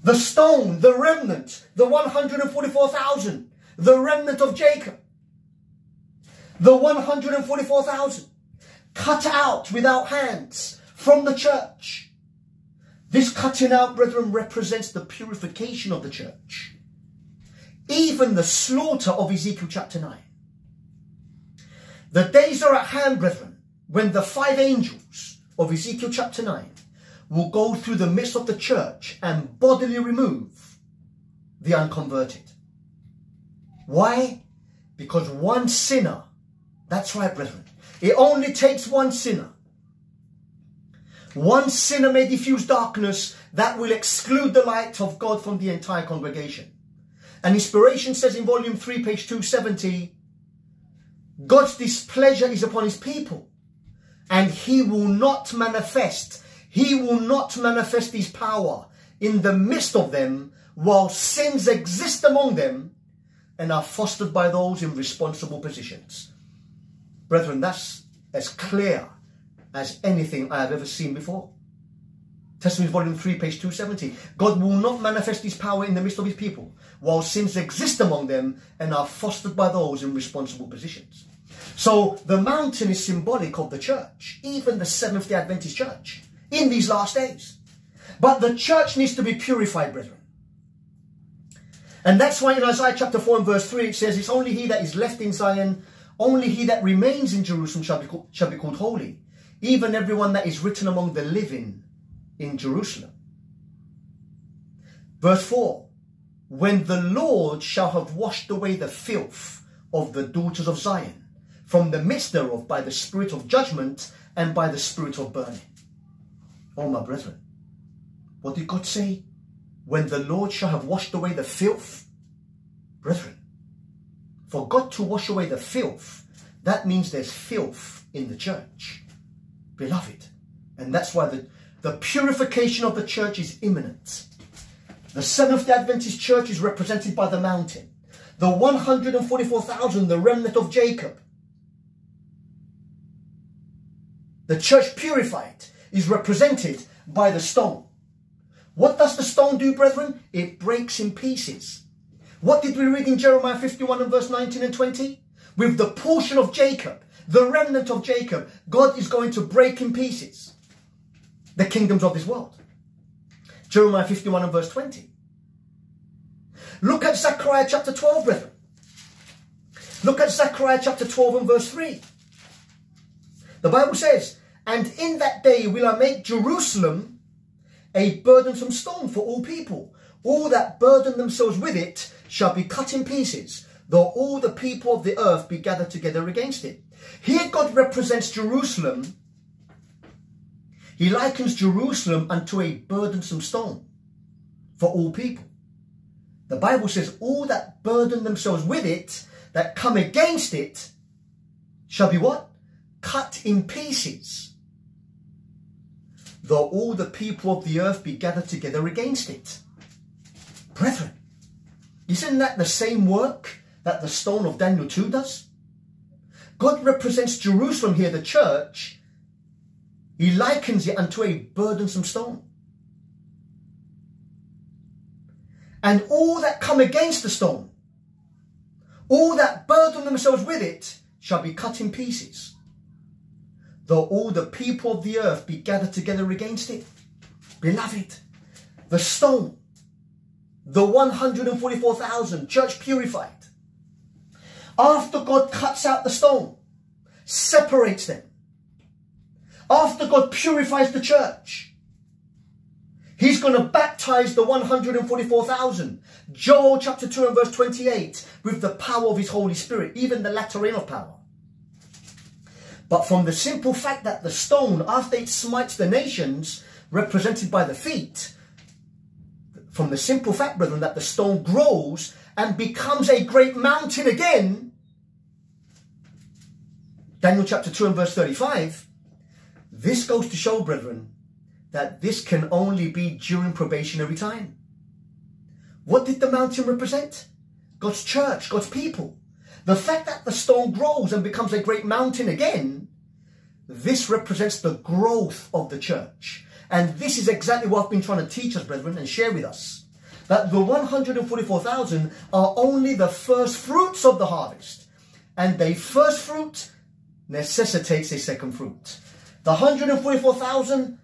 The stone, the remnant, the 144,000, the remnant of Jacob, the 144,000 cut out without hands from the church. This cutting out, brethren, represents the purification of the church. Even the slaughter of Ezekiel chapter 9. The days are at hand, brethren, when the five angels of Ezekiel chapter 9 will go through the midst of the church and bodily remove the unconverted. Why? Because one sinner, that's right, brethren, it only takes one sinner. One sinner may diffuse darkness that will exclude the light of God from the entire congregation. And inspiration says in volume 3, page 270, God's displeasure is upon his people, and he will not manifest, he will not manifest his power in the midst of them while sins exist among them and are fostered by those in responsible positions. Brethren, that's as clear as anything I have ever seen before. Testimonies Volume 3, page 270. God will not manifest his power in the midst of his people, while sins exist among them and are fostered by those in responsible positions. So the mountain is symbolic of the church, even the Seventh day Adventist church, in these last days. But the church needs to be purified, brethren. And that's why in Isaiah chapter 4 and verse 3 it says, It's only he that is left in Zion, only he that remains in Jerusalem shall be, called, shall be called holy, even everyone that is written among the living in Jerusalem. Verse 4 When the Lord shall have washed away the filth of the daughters of Zion from the midst thereof by the spirit of judgment and by the spirit of burning. Oh, my brethren, what did God say? When the Lord shall have washed away the filth, brethren, for God to wash away the filth, that means there's filth in the church. Beloved. And that's why the, the purification of the church is imminent. The Seventh day Adventist church is represented by the mountain. The 144,000, the remnant of Jacob. The church purified is represented by the stone. What does the stone do, brethren? It breaks in pieces. What did we read in Jeremiah 51 and verse 19 and 20? With the portion of Jacob, the remnant of Jacob, God is going to break in pieces the kingdoms of this world. Jeremiah 51 and verse 20. Look at Zechariah chapter 12, brethren. Look at Zechariah chapter 12 and verse 3. The Bible says, And in that day will I make Jerusalem a burdensome stone for all people. All that burden themselves with it shall be cut in pieces, though all the people of the earth be gathered together against it. Here God represents Jerusalem he likens Jerusalem unto a burdensome stone for all people. The Bible says, all that burden themselves with it, that come against it, shall be what? Cut in pieces. Though all the people of the earth be gathered together against it. Brethren, isn't that the same work that the stone of Daniel 2 does? God represents Jerusalem here, the church, he likens it unto a burdensome stone. And all that come against the stone, all that burden themselves with it, shall be cut in pieces. Though all the people of the earth be gathered together against it. Beloved, the stone, the 144,000, church purified. After God cuts out the stone, separates them, after God purifies the church, He's going to baptize the 144,000. Joel chapter 2 and verse 28 with the power of his Holy Spirit, even the latter rain of power. But from the simple fact that the stone, after it smites the nations, represented by the feet, from the simple fact, brethren, that the stone grows and becomes a great mountain again, Daniel chapter 2 and verse 35, this goes to show, brethren, that this can only be during probationary time. What did the mountain represent? God's church, God's people. The fact that the stone grows and becomes a great mountain again, this represents the growth of the church. And this is exactly what I've been trying to teach us, brethren, and share with us. That the 144,000 are only the first fruits of the harvest. And a first fruit necessitates a second fruit. The 144,000,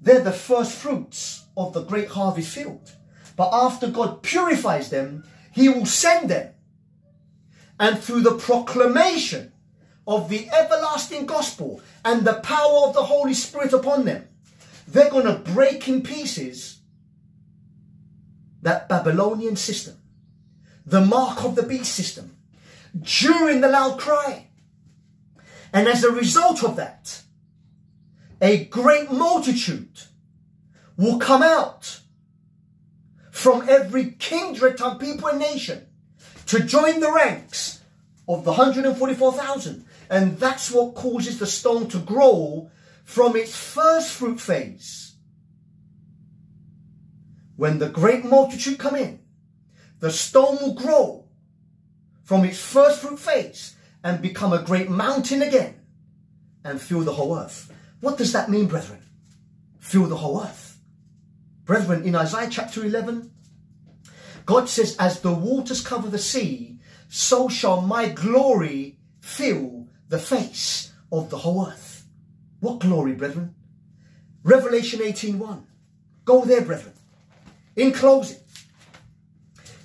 they're the first fruits of the great harvest field. But after God purifies them, he will send them. And through the proclamation of the everlasting gospel and the power of the Holy Spirit upon them, they're going to break in pieces that Babylonian system, the mark of the beast system, during the loud cry. And as a result of that, a great multitude will come out from every kindred, tongue, people, and nation to join the ranks of the 144,000. And that's what causes the stone to grow from its first fruit phase. When the great multitude come in, the stone will grow from its first fruit phase and become a great mountain again and fill the whole earth. What does that mean, brethren? Fill the whole earth. Brethren, in Isaiah chapter 11, God says, As the waters cover the sea, so shall my glory fill the face of the whole earth. What glory, brethren? Revelation 18.1. Go there, brethren. In closing,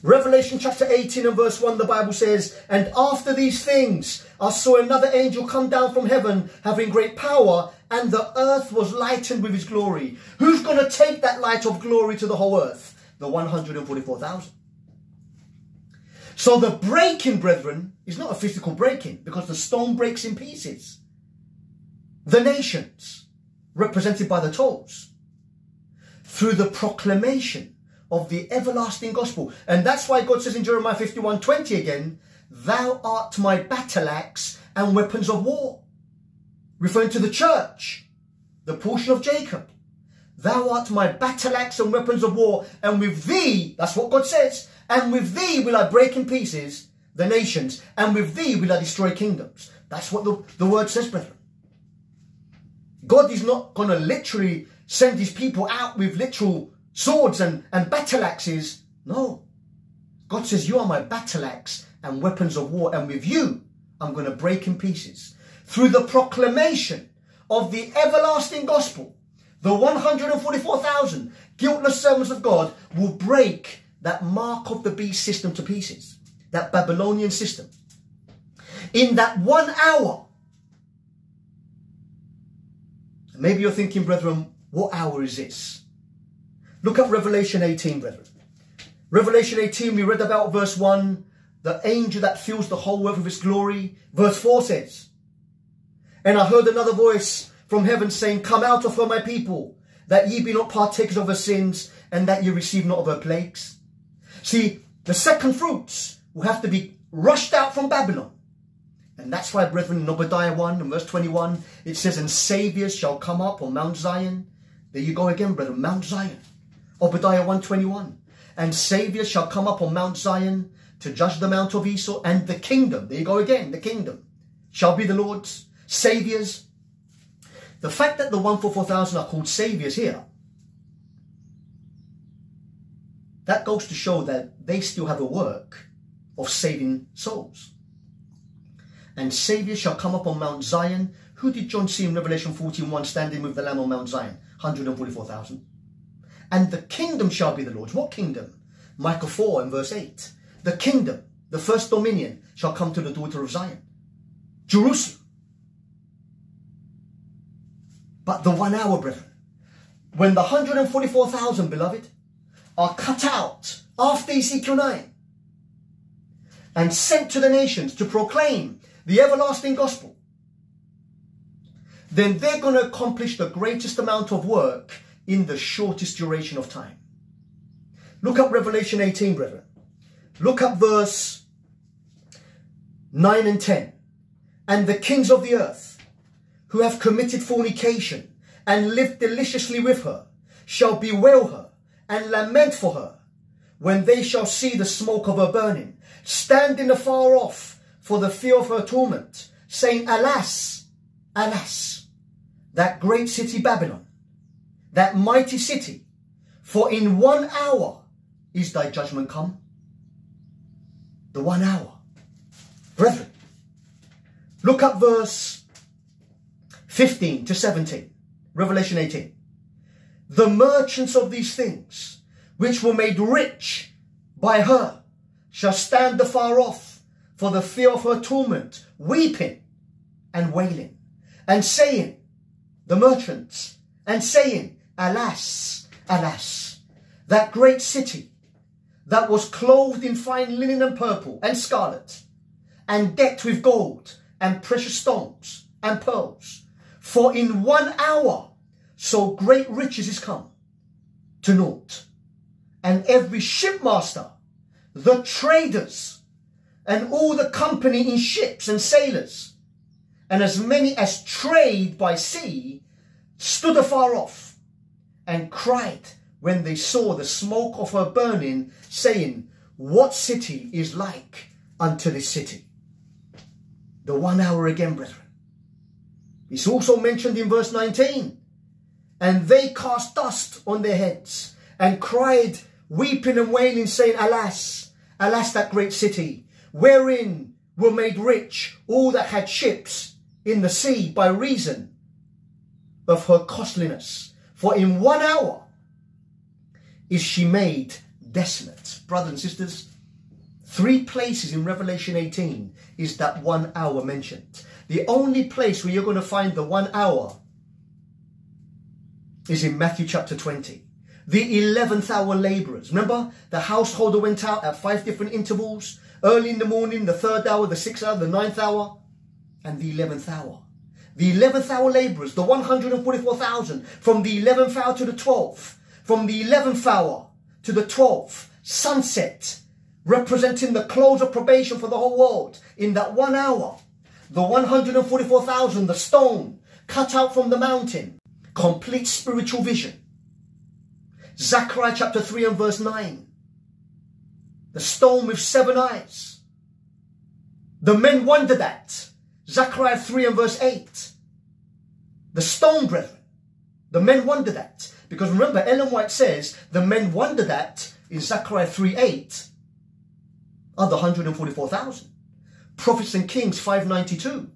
Revelation chapter 18 and verse 1, the Bible says, And after these things, I saw another angel come down from heaven, having great power, and the earth was lightened with his glory. Who's going to take that light of glory to the whole earth? The 144,000. So the breaking, brethren, is not a physical breaking because the stone breaks in pieces. The nations, represented by the toes, through the proclamation of the everlasting gospel. And that's why God says in Jeremiah 51, 20 again, Thou art my battle axe and weapons of war. Referring to the church, the portion of Jacob. Thou art my battle axe and weapons of war, and with thee, that's what God says, and with thee will I break in pieces the nations, and with thee will I destroy kingdoms. That's what the, the word says, brethren. God is not going to literally send his people out with literal swords and, and battle axes. No. God says, You are my battle axe and weapons of war, and with you I'm going to break in pieces. Through the proclamation of the everlasting gospel, the 144,000 guiltless servants of God will break that mark of the beast system to pieces, that Babylonian system. In that one hour, maybe you're thinking, brethren, what hour is this? Look at Revelation 18, brethren. Revelation 18, we read about verse 1, the angel that fills the whole earth with his glory. Verse 4 says, And I heard another voice from heaven saying, Come out of her, my people, that ye be not partakers of her sins, and that ye receive not of her plagues. See, the second fruits will have to be rushed out from Babylon. And that's why, brethren, in Obadiah 1 and verse 21, it says, And saviors shall come up on Mount Zion. There you go again, brethren, Mount Zion. Obadiah 121. And saviors shall come up on Mount Zion to judge the Mount of Esau and the kingdom. There you go again, the kingdom shall be the Lord's. Saviors. The fact that the 144,000 are called saviors here that goes to show that they still have a work of saving souls. And Saviour shall come up on Mount Zion. Who did John see in Revelation 14.1 standing with the Lamb on Mount Zion? 144,000. And the kingdom shall be the Lord's. What kingdom? Micah 4 and verse 8. The kingdom, the first dominion, shall come to the daughter of Zion. Jerusalem. But the one hour, brethren, when the 144,000, beloved, are cut out after Ezekiel 9 and sent to the nations to proclaim the everlasting gospel, then they're going to accomplish the greatest amount of work in the shortest duration of time. Look up Revelation 18, brethren. Look up verse 9 and 10. And the kings of the earth who have committed fornication and lived deliciously with her shall bewail her and lament for her when they shall see the smoke of her burning, standing afar off for the fear of her torment, saying, Alas, alas, that great city Babylon, that mighty city, for in one hour is thy judgment come. The one hour. Brethren, look up verse 15 to 17, Revelation 18 the merchants of these things, which were made rich by her, shall stand afar off for the fear of her torment, weeping and wailing, and saying, the merchants, and saying, Alas, alas, that great city that was clothed in fine linen and purple and scarlet, and decked with gold and precious stones and pearls, for in one hour so great riches is come to naught. And every shipmaster, the traders, and all the company in ships and sailors, and as many as trade by sea, stood afar off and cried when they saw the smoke of her burning, saying, What city is like unto this city? The one hour again, brethren. It's also mentioned in verse 19 and they cast dust on their heads and cried, weeping and wailing, saying, Alas, alas, that great city, wherein were made rich all that had ships in the sea by reason of her costliness. For in one hour is she made desolate. Brothers and sisters, three places in Revelation 18 is that one hour mentioned. The only place where you're going to find the one hour is in Matthew chapter 20. The 11th hour laborers. Remember, the householder went out at five different intervals. Early in the morning, the third hour, the sixth hour, the ninth hour, and the 11th hour. The 11th hour laborers, the 144,000, from the 11th hour to the 12th, from the 11th hour to the 12th, sunset, representing the close of probation for the whole world. In that one hour, the 144,000, the stone cut out from the mountain, complete spiritual vision. Zechariah chapter 3 and verse 9. The stone with seven eyes. The men wondered at. Zechariah 3 and verse 8. The stone, brethren. The men wondered at. Because remember, Ellen White says the men wondered at in Zechariah 3 8 are the 144,000. Prophets and Kings 592.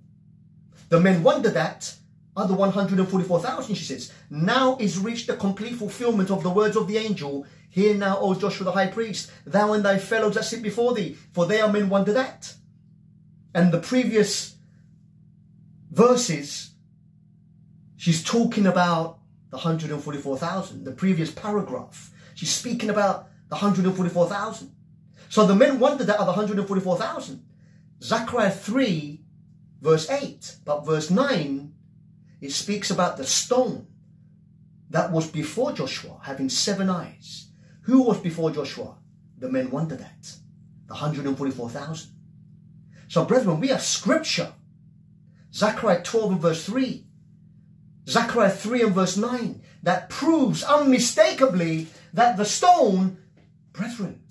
The men wondered at are the 144,000, she says. Now is reached the complete fulfillment of the words of the angel. Hear now, O Joshua the high priest, thou and thy fellows that sit before thee, for they are men wondered at. And the previous verses, she's talking about the 144,000. The previous paragraph, she's speaking about the 144,000. So the men wondered at the 144,000. Zechariah 3, verse 8. But verse 9 it speaks about the stone that was before Joshua having seven eyes. Who was before Joshua? The men wondered at. The 144,000. So brethren, we have scripture. Zechariah 12 and verse 3. Zechariah 3 and verse 9. That proves unmistakably that the stone, brethren,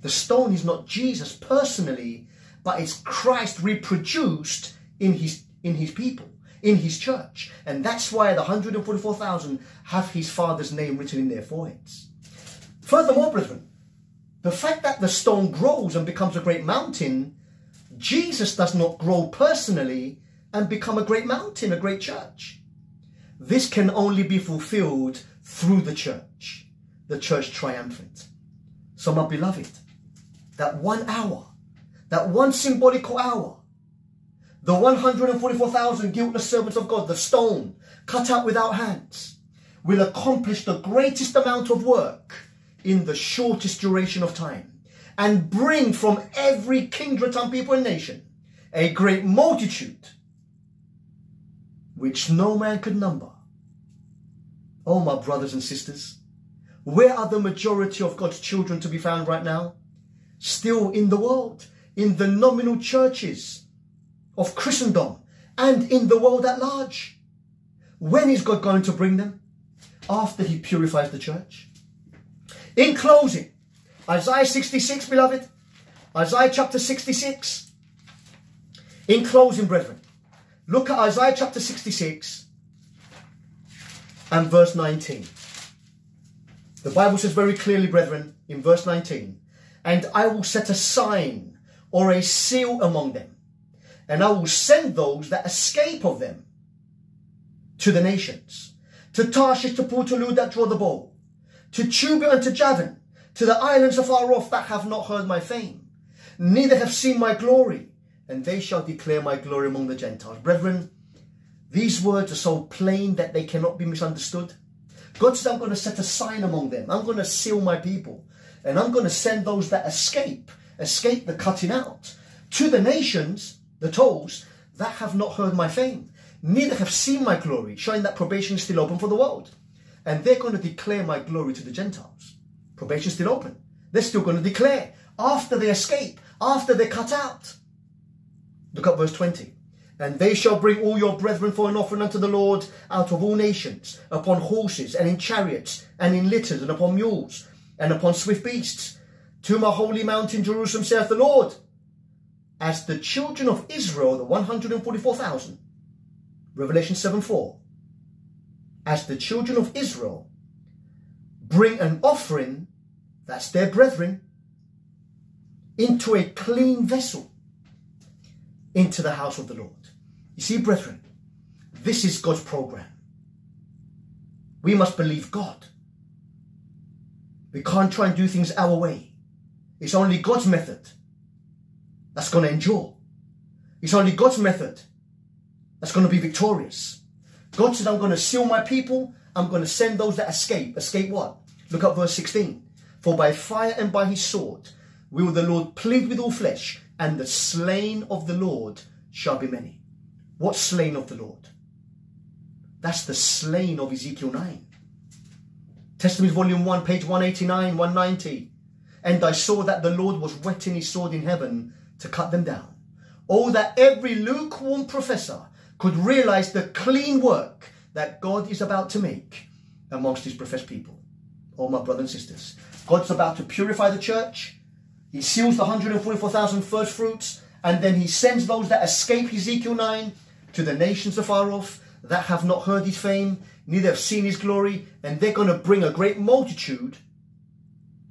the stone is not Jesus personally, but it's Christ reproduced in his, in his people in his church. And that's why the 144,000 have his father's name written in their foreheads. Furthermore, brethren, the fact that the stone grows and becomes a great mountain, Jesus does not grow personally and become a great mountain, a great church. This can only be fulfilled through the church, the church triumphant. So, my beloved, that one hour, that one symbolical hour, the 144,000 guiltless servants of God, the stone cut out without hands, will accomplish the greatest amount of work in the shortest duration of time and bring from every kindred, tongue, people, and nation a great multitude which no man could number. Oh, my brothers and sisters, where are the majority of God's children to be found right now? Still in the world, in the nominal churches, of Christendom and in the world at large. When is God going to bring them? After he purifies the church. In closing, Isaiah 66, beloved, Isaiah chapter 66. In closing, brethren, look at Isaiah chapter 66 and verse 19. The Bible says very clearly, brethren, in verse 19, and I will set a sign or a seal among them and I will send those that escape of them to the nations, to Tarshish, to Port that draw the bow, to Tubal and to Javan, to the islands afar off that have not heard my fame, neither have seen my glory, and they shall declare my glory among the Gentiles. Brethren, these words are so plain that they cannot be misunderstood. God said, I'm going to set a sign among them. I'm going to seal my people. And I'm going to send those that escape, escape the cutting out, to the nations the toes, that have not heard my fame, neither have seen my glory, showing that probation is still open for the world. And they're going to declare my glory to the Gentiles. Probation is still open. They're still going to declare after they escape, after they're cut out. Look at verse 20. And they shall bring all your brethren for an offering unto the Lord out of all nations, upon horses, and in chariots, and in litters, and upon mules, and upon swift beasts, to my holy mountain Jerusalem, saith the Lord as the children of Israel, the 144,000, Revelation 7 4, as the children of Israel bring an offering, that's their brethren, into a clean vessel into the house of the Lord. You see, brethren, this is God's program. We must believe God. We can't try and do things our way. It's only God's method that's going to endure. It's only God's method that's going to be victorious. God said, I'm going to seal my people. I'm going to send those that escape. Escape what? Look at verse 16. For by fire and by his sword will the Lord plead with all flesh, and the slain of the Lord shall be many. What slain of the Lord? That's the slain of Ezekiel 9. Testimonies Volume 1, page 189, 190. And I saw that the Lord was whetting his sword in heaven to cut them down. Oh, that every lukewarm professor could realize the clean work that God is about to make amongst his professed people. Oh, my brothers and sisters. God's about to purify the church. He seals the 144,000 first fruits, and then he sends those that escape Ezekiel 9 to the nations afar off that have not heard his fame, neither have seen his glory, and they're going to bring a great multitude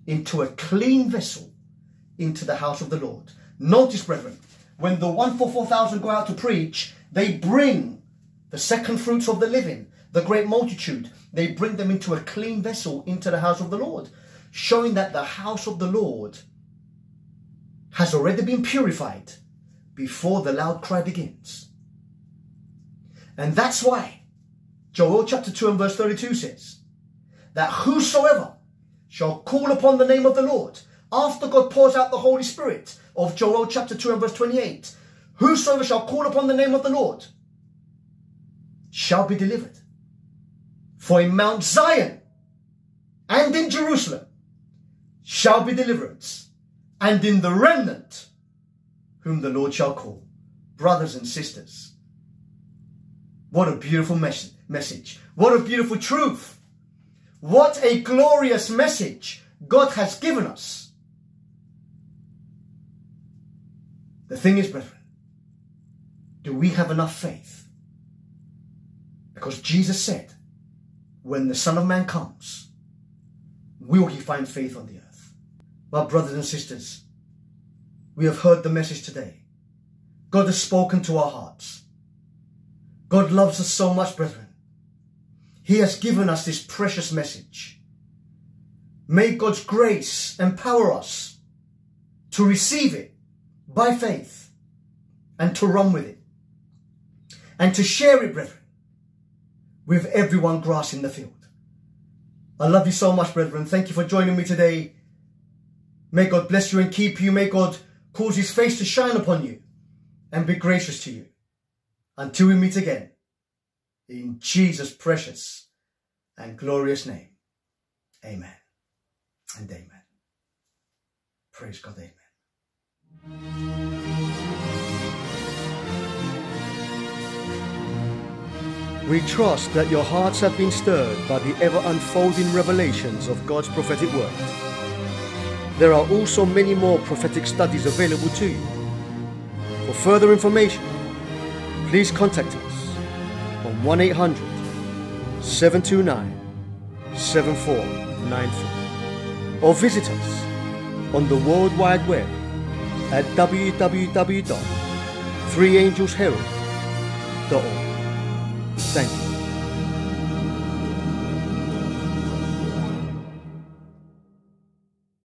into a clean vessel into the house of the Lord. Notice, brethren, when the 144,000 go out to preach, they bring the second fruits of the living, the great multitude. They bring them into a clean vessel into the house of the Lord, showing that the house of the Lord has already been purified before the loud cry begins. And that's why Joel chapter 2 and verse 32 says that whosoever shall call upon the name of the Lord after God pours out the Holy Spirit of Joel chapter 2 and verse 28 Whosoever shall call upon the name of the Lord shall be delivered. For in Mount Zion and in Jerusalem shall be deliverance, and in the remnant whom the Lord shall call. Brothers and sisters, what a beautiful mes message. What a beautiful truth. What a glorious message God has given us. The thing is, brethren, do we have enough faith? Because Jesus said, when the Son of Man comes, will he find faith on the earth? My brothers and sisters, we have heard the message today. God has spoken to our hearts. God loves us so much, brethren. He has given us this precious message. May God's grace empower us to receive it by faith and to run with it and to share it, brethren, with everyone grassing the field. I love you so much, brethren. Thank you for joining me today. May God bless you and keep you. May God cause his face to shine upon you and be gracious to you. Until we meet again, in Jesus' precious and glorious name. Amen and amen. Praise God, amen. We trust that your hearts have been stirred by the ever unfolding revelations of God's prophetic word. There are also many more prophetic studies available to you. For further information, please contact us on 1 800 729 7494 or visit us on the World Wide Web at www.threeangelsherald.org. Thank you.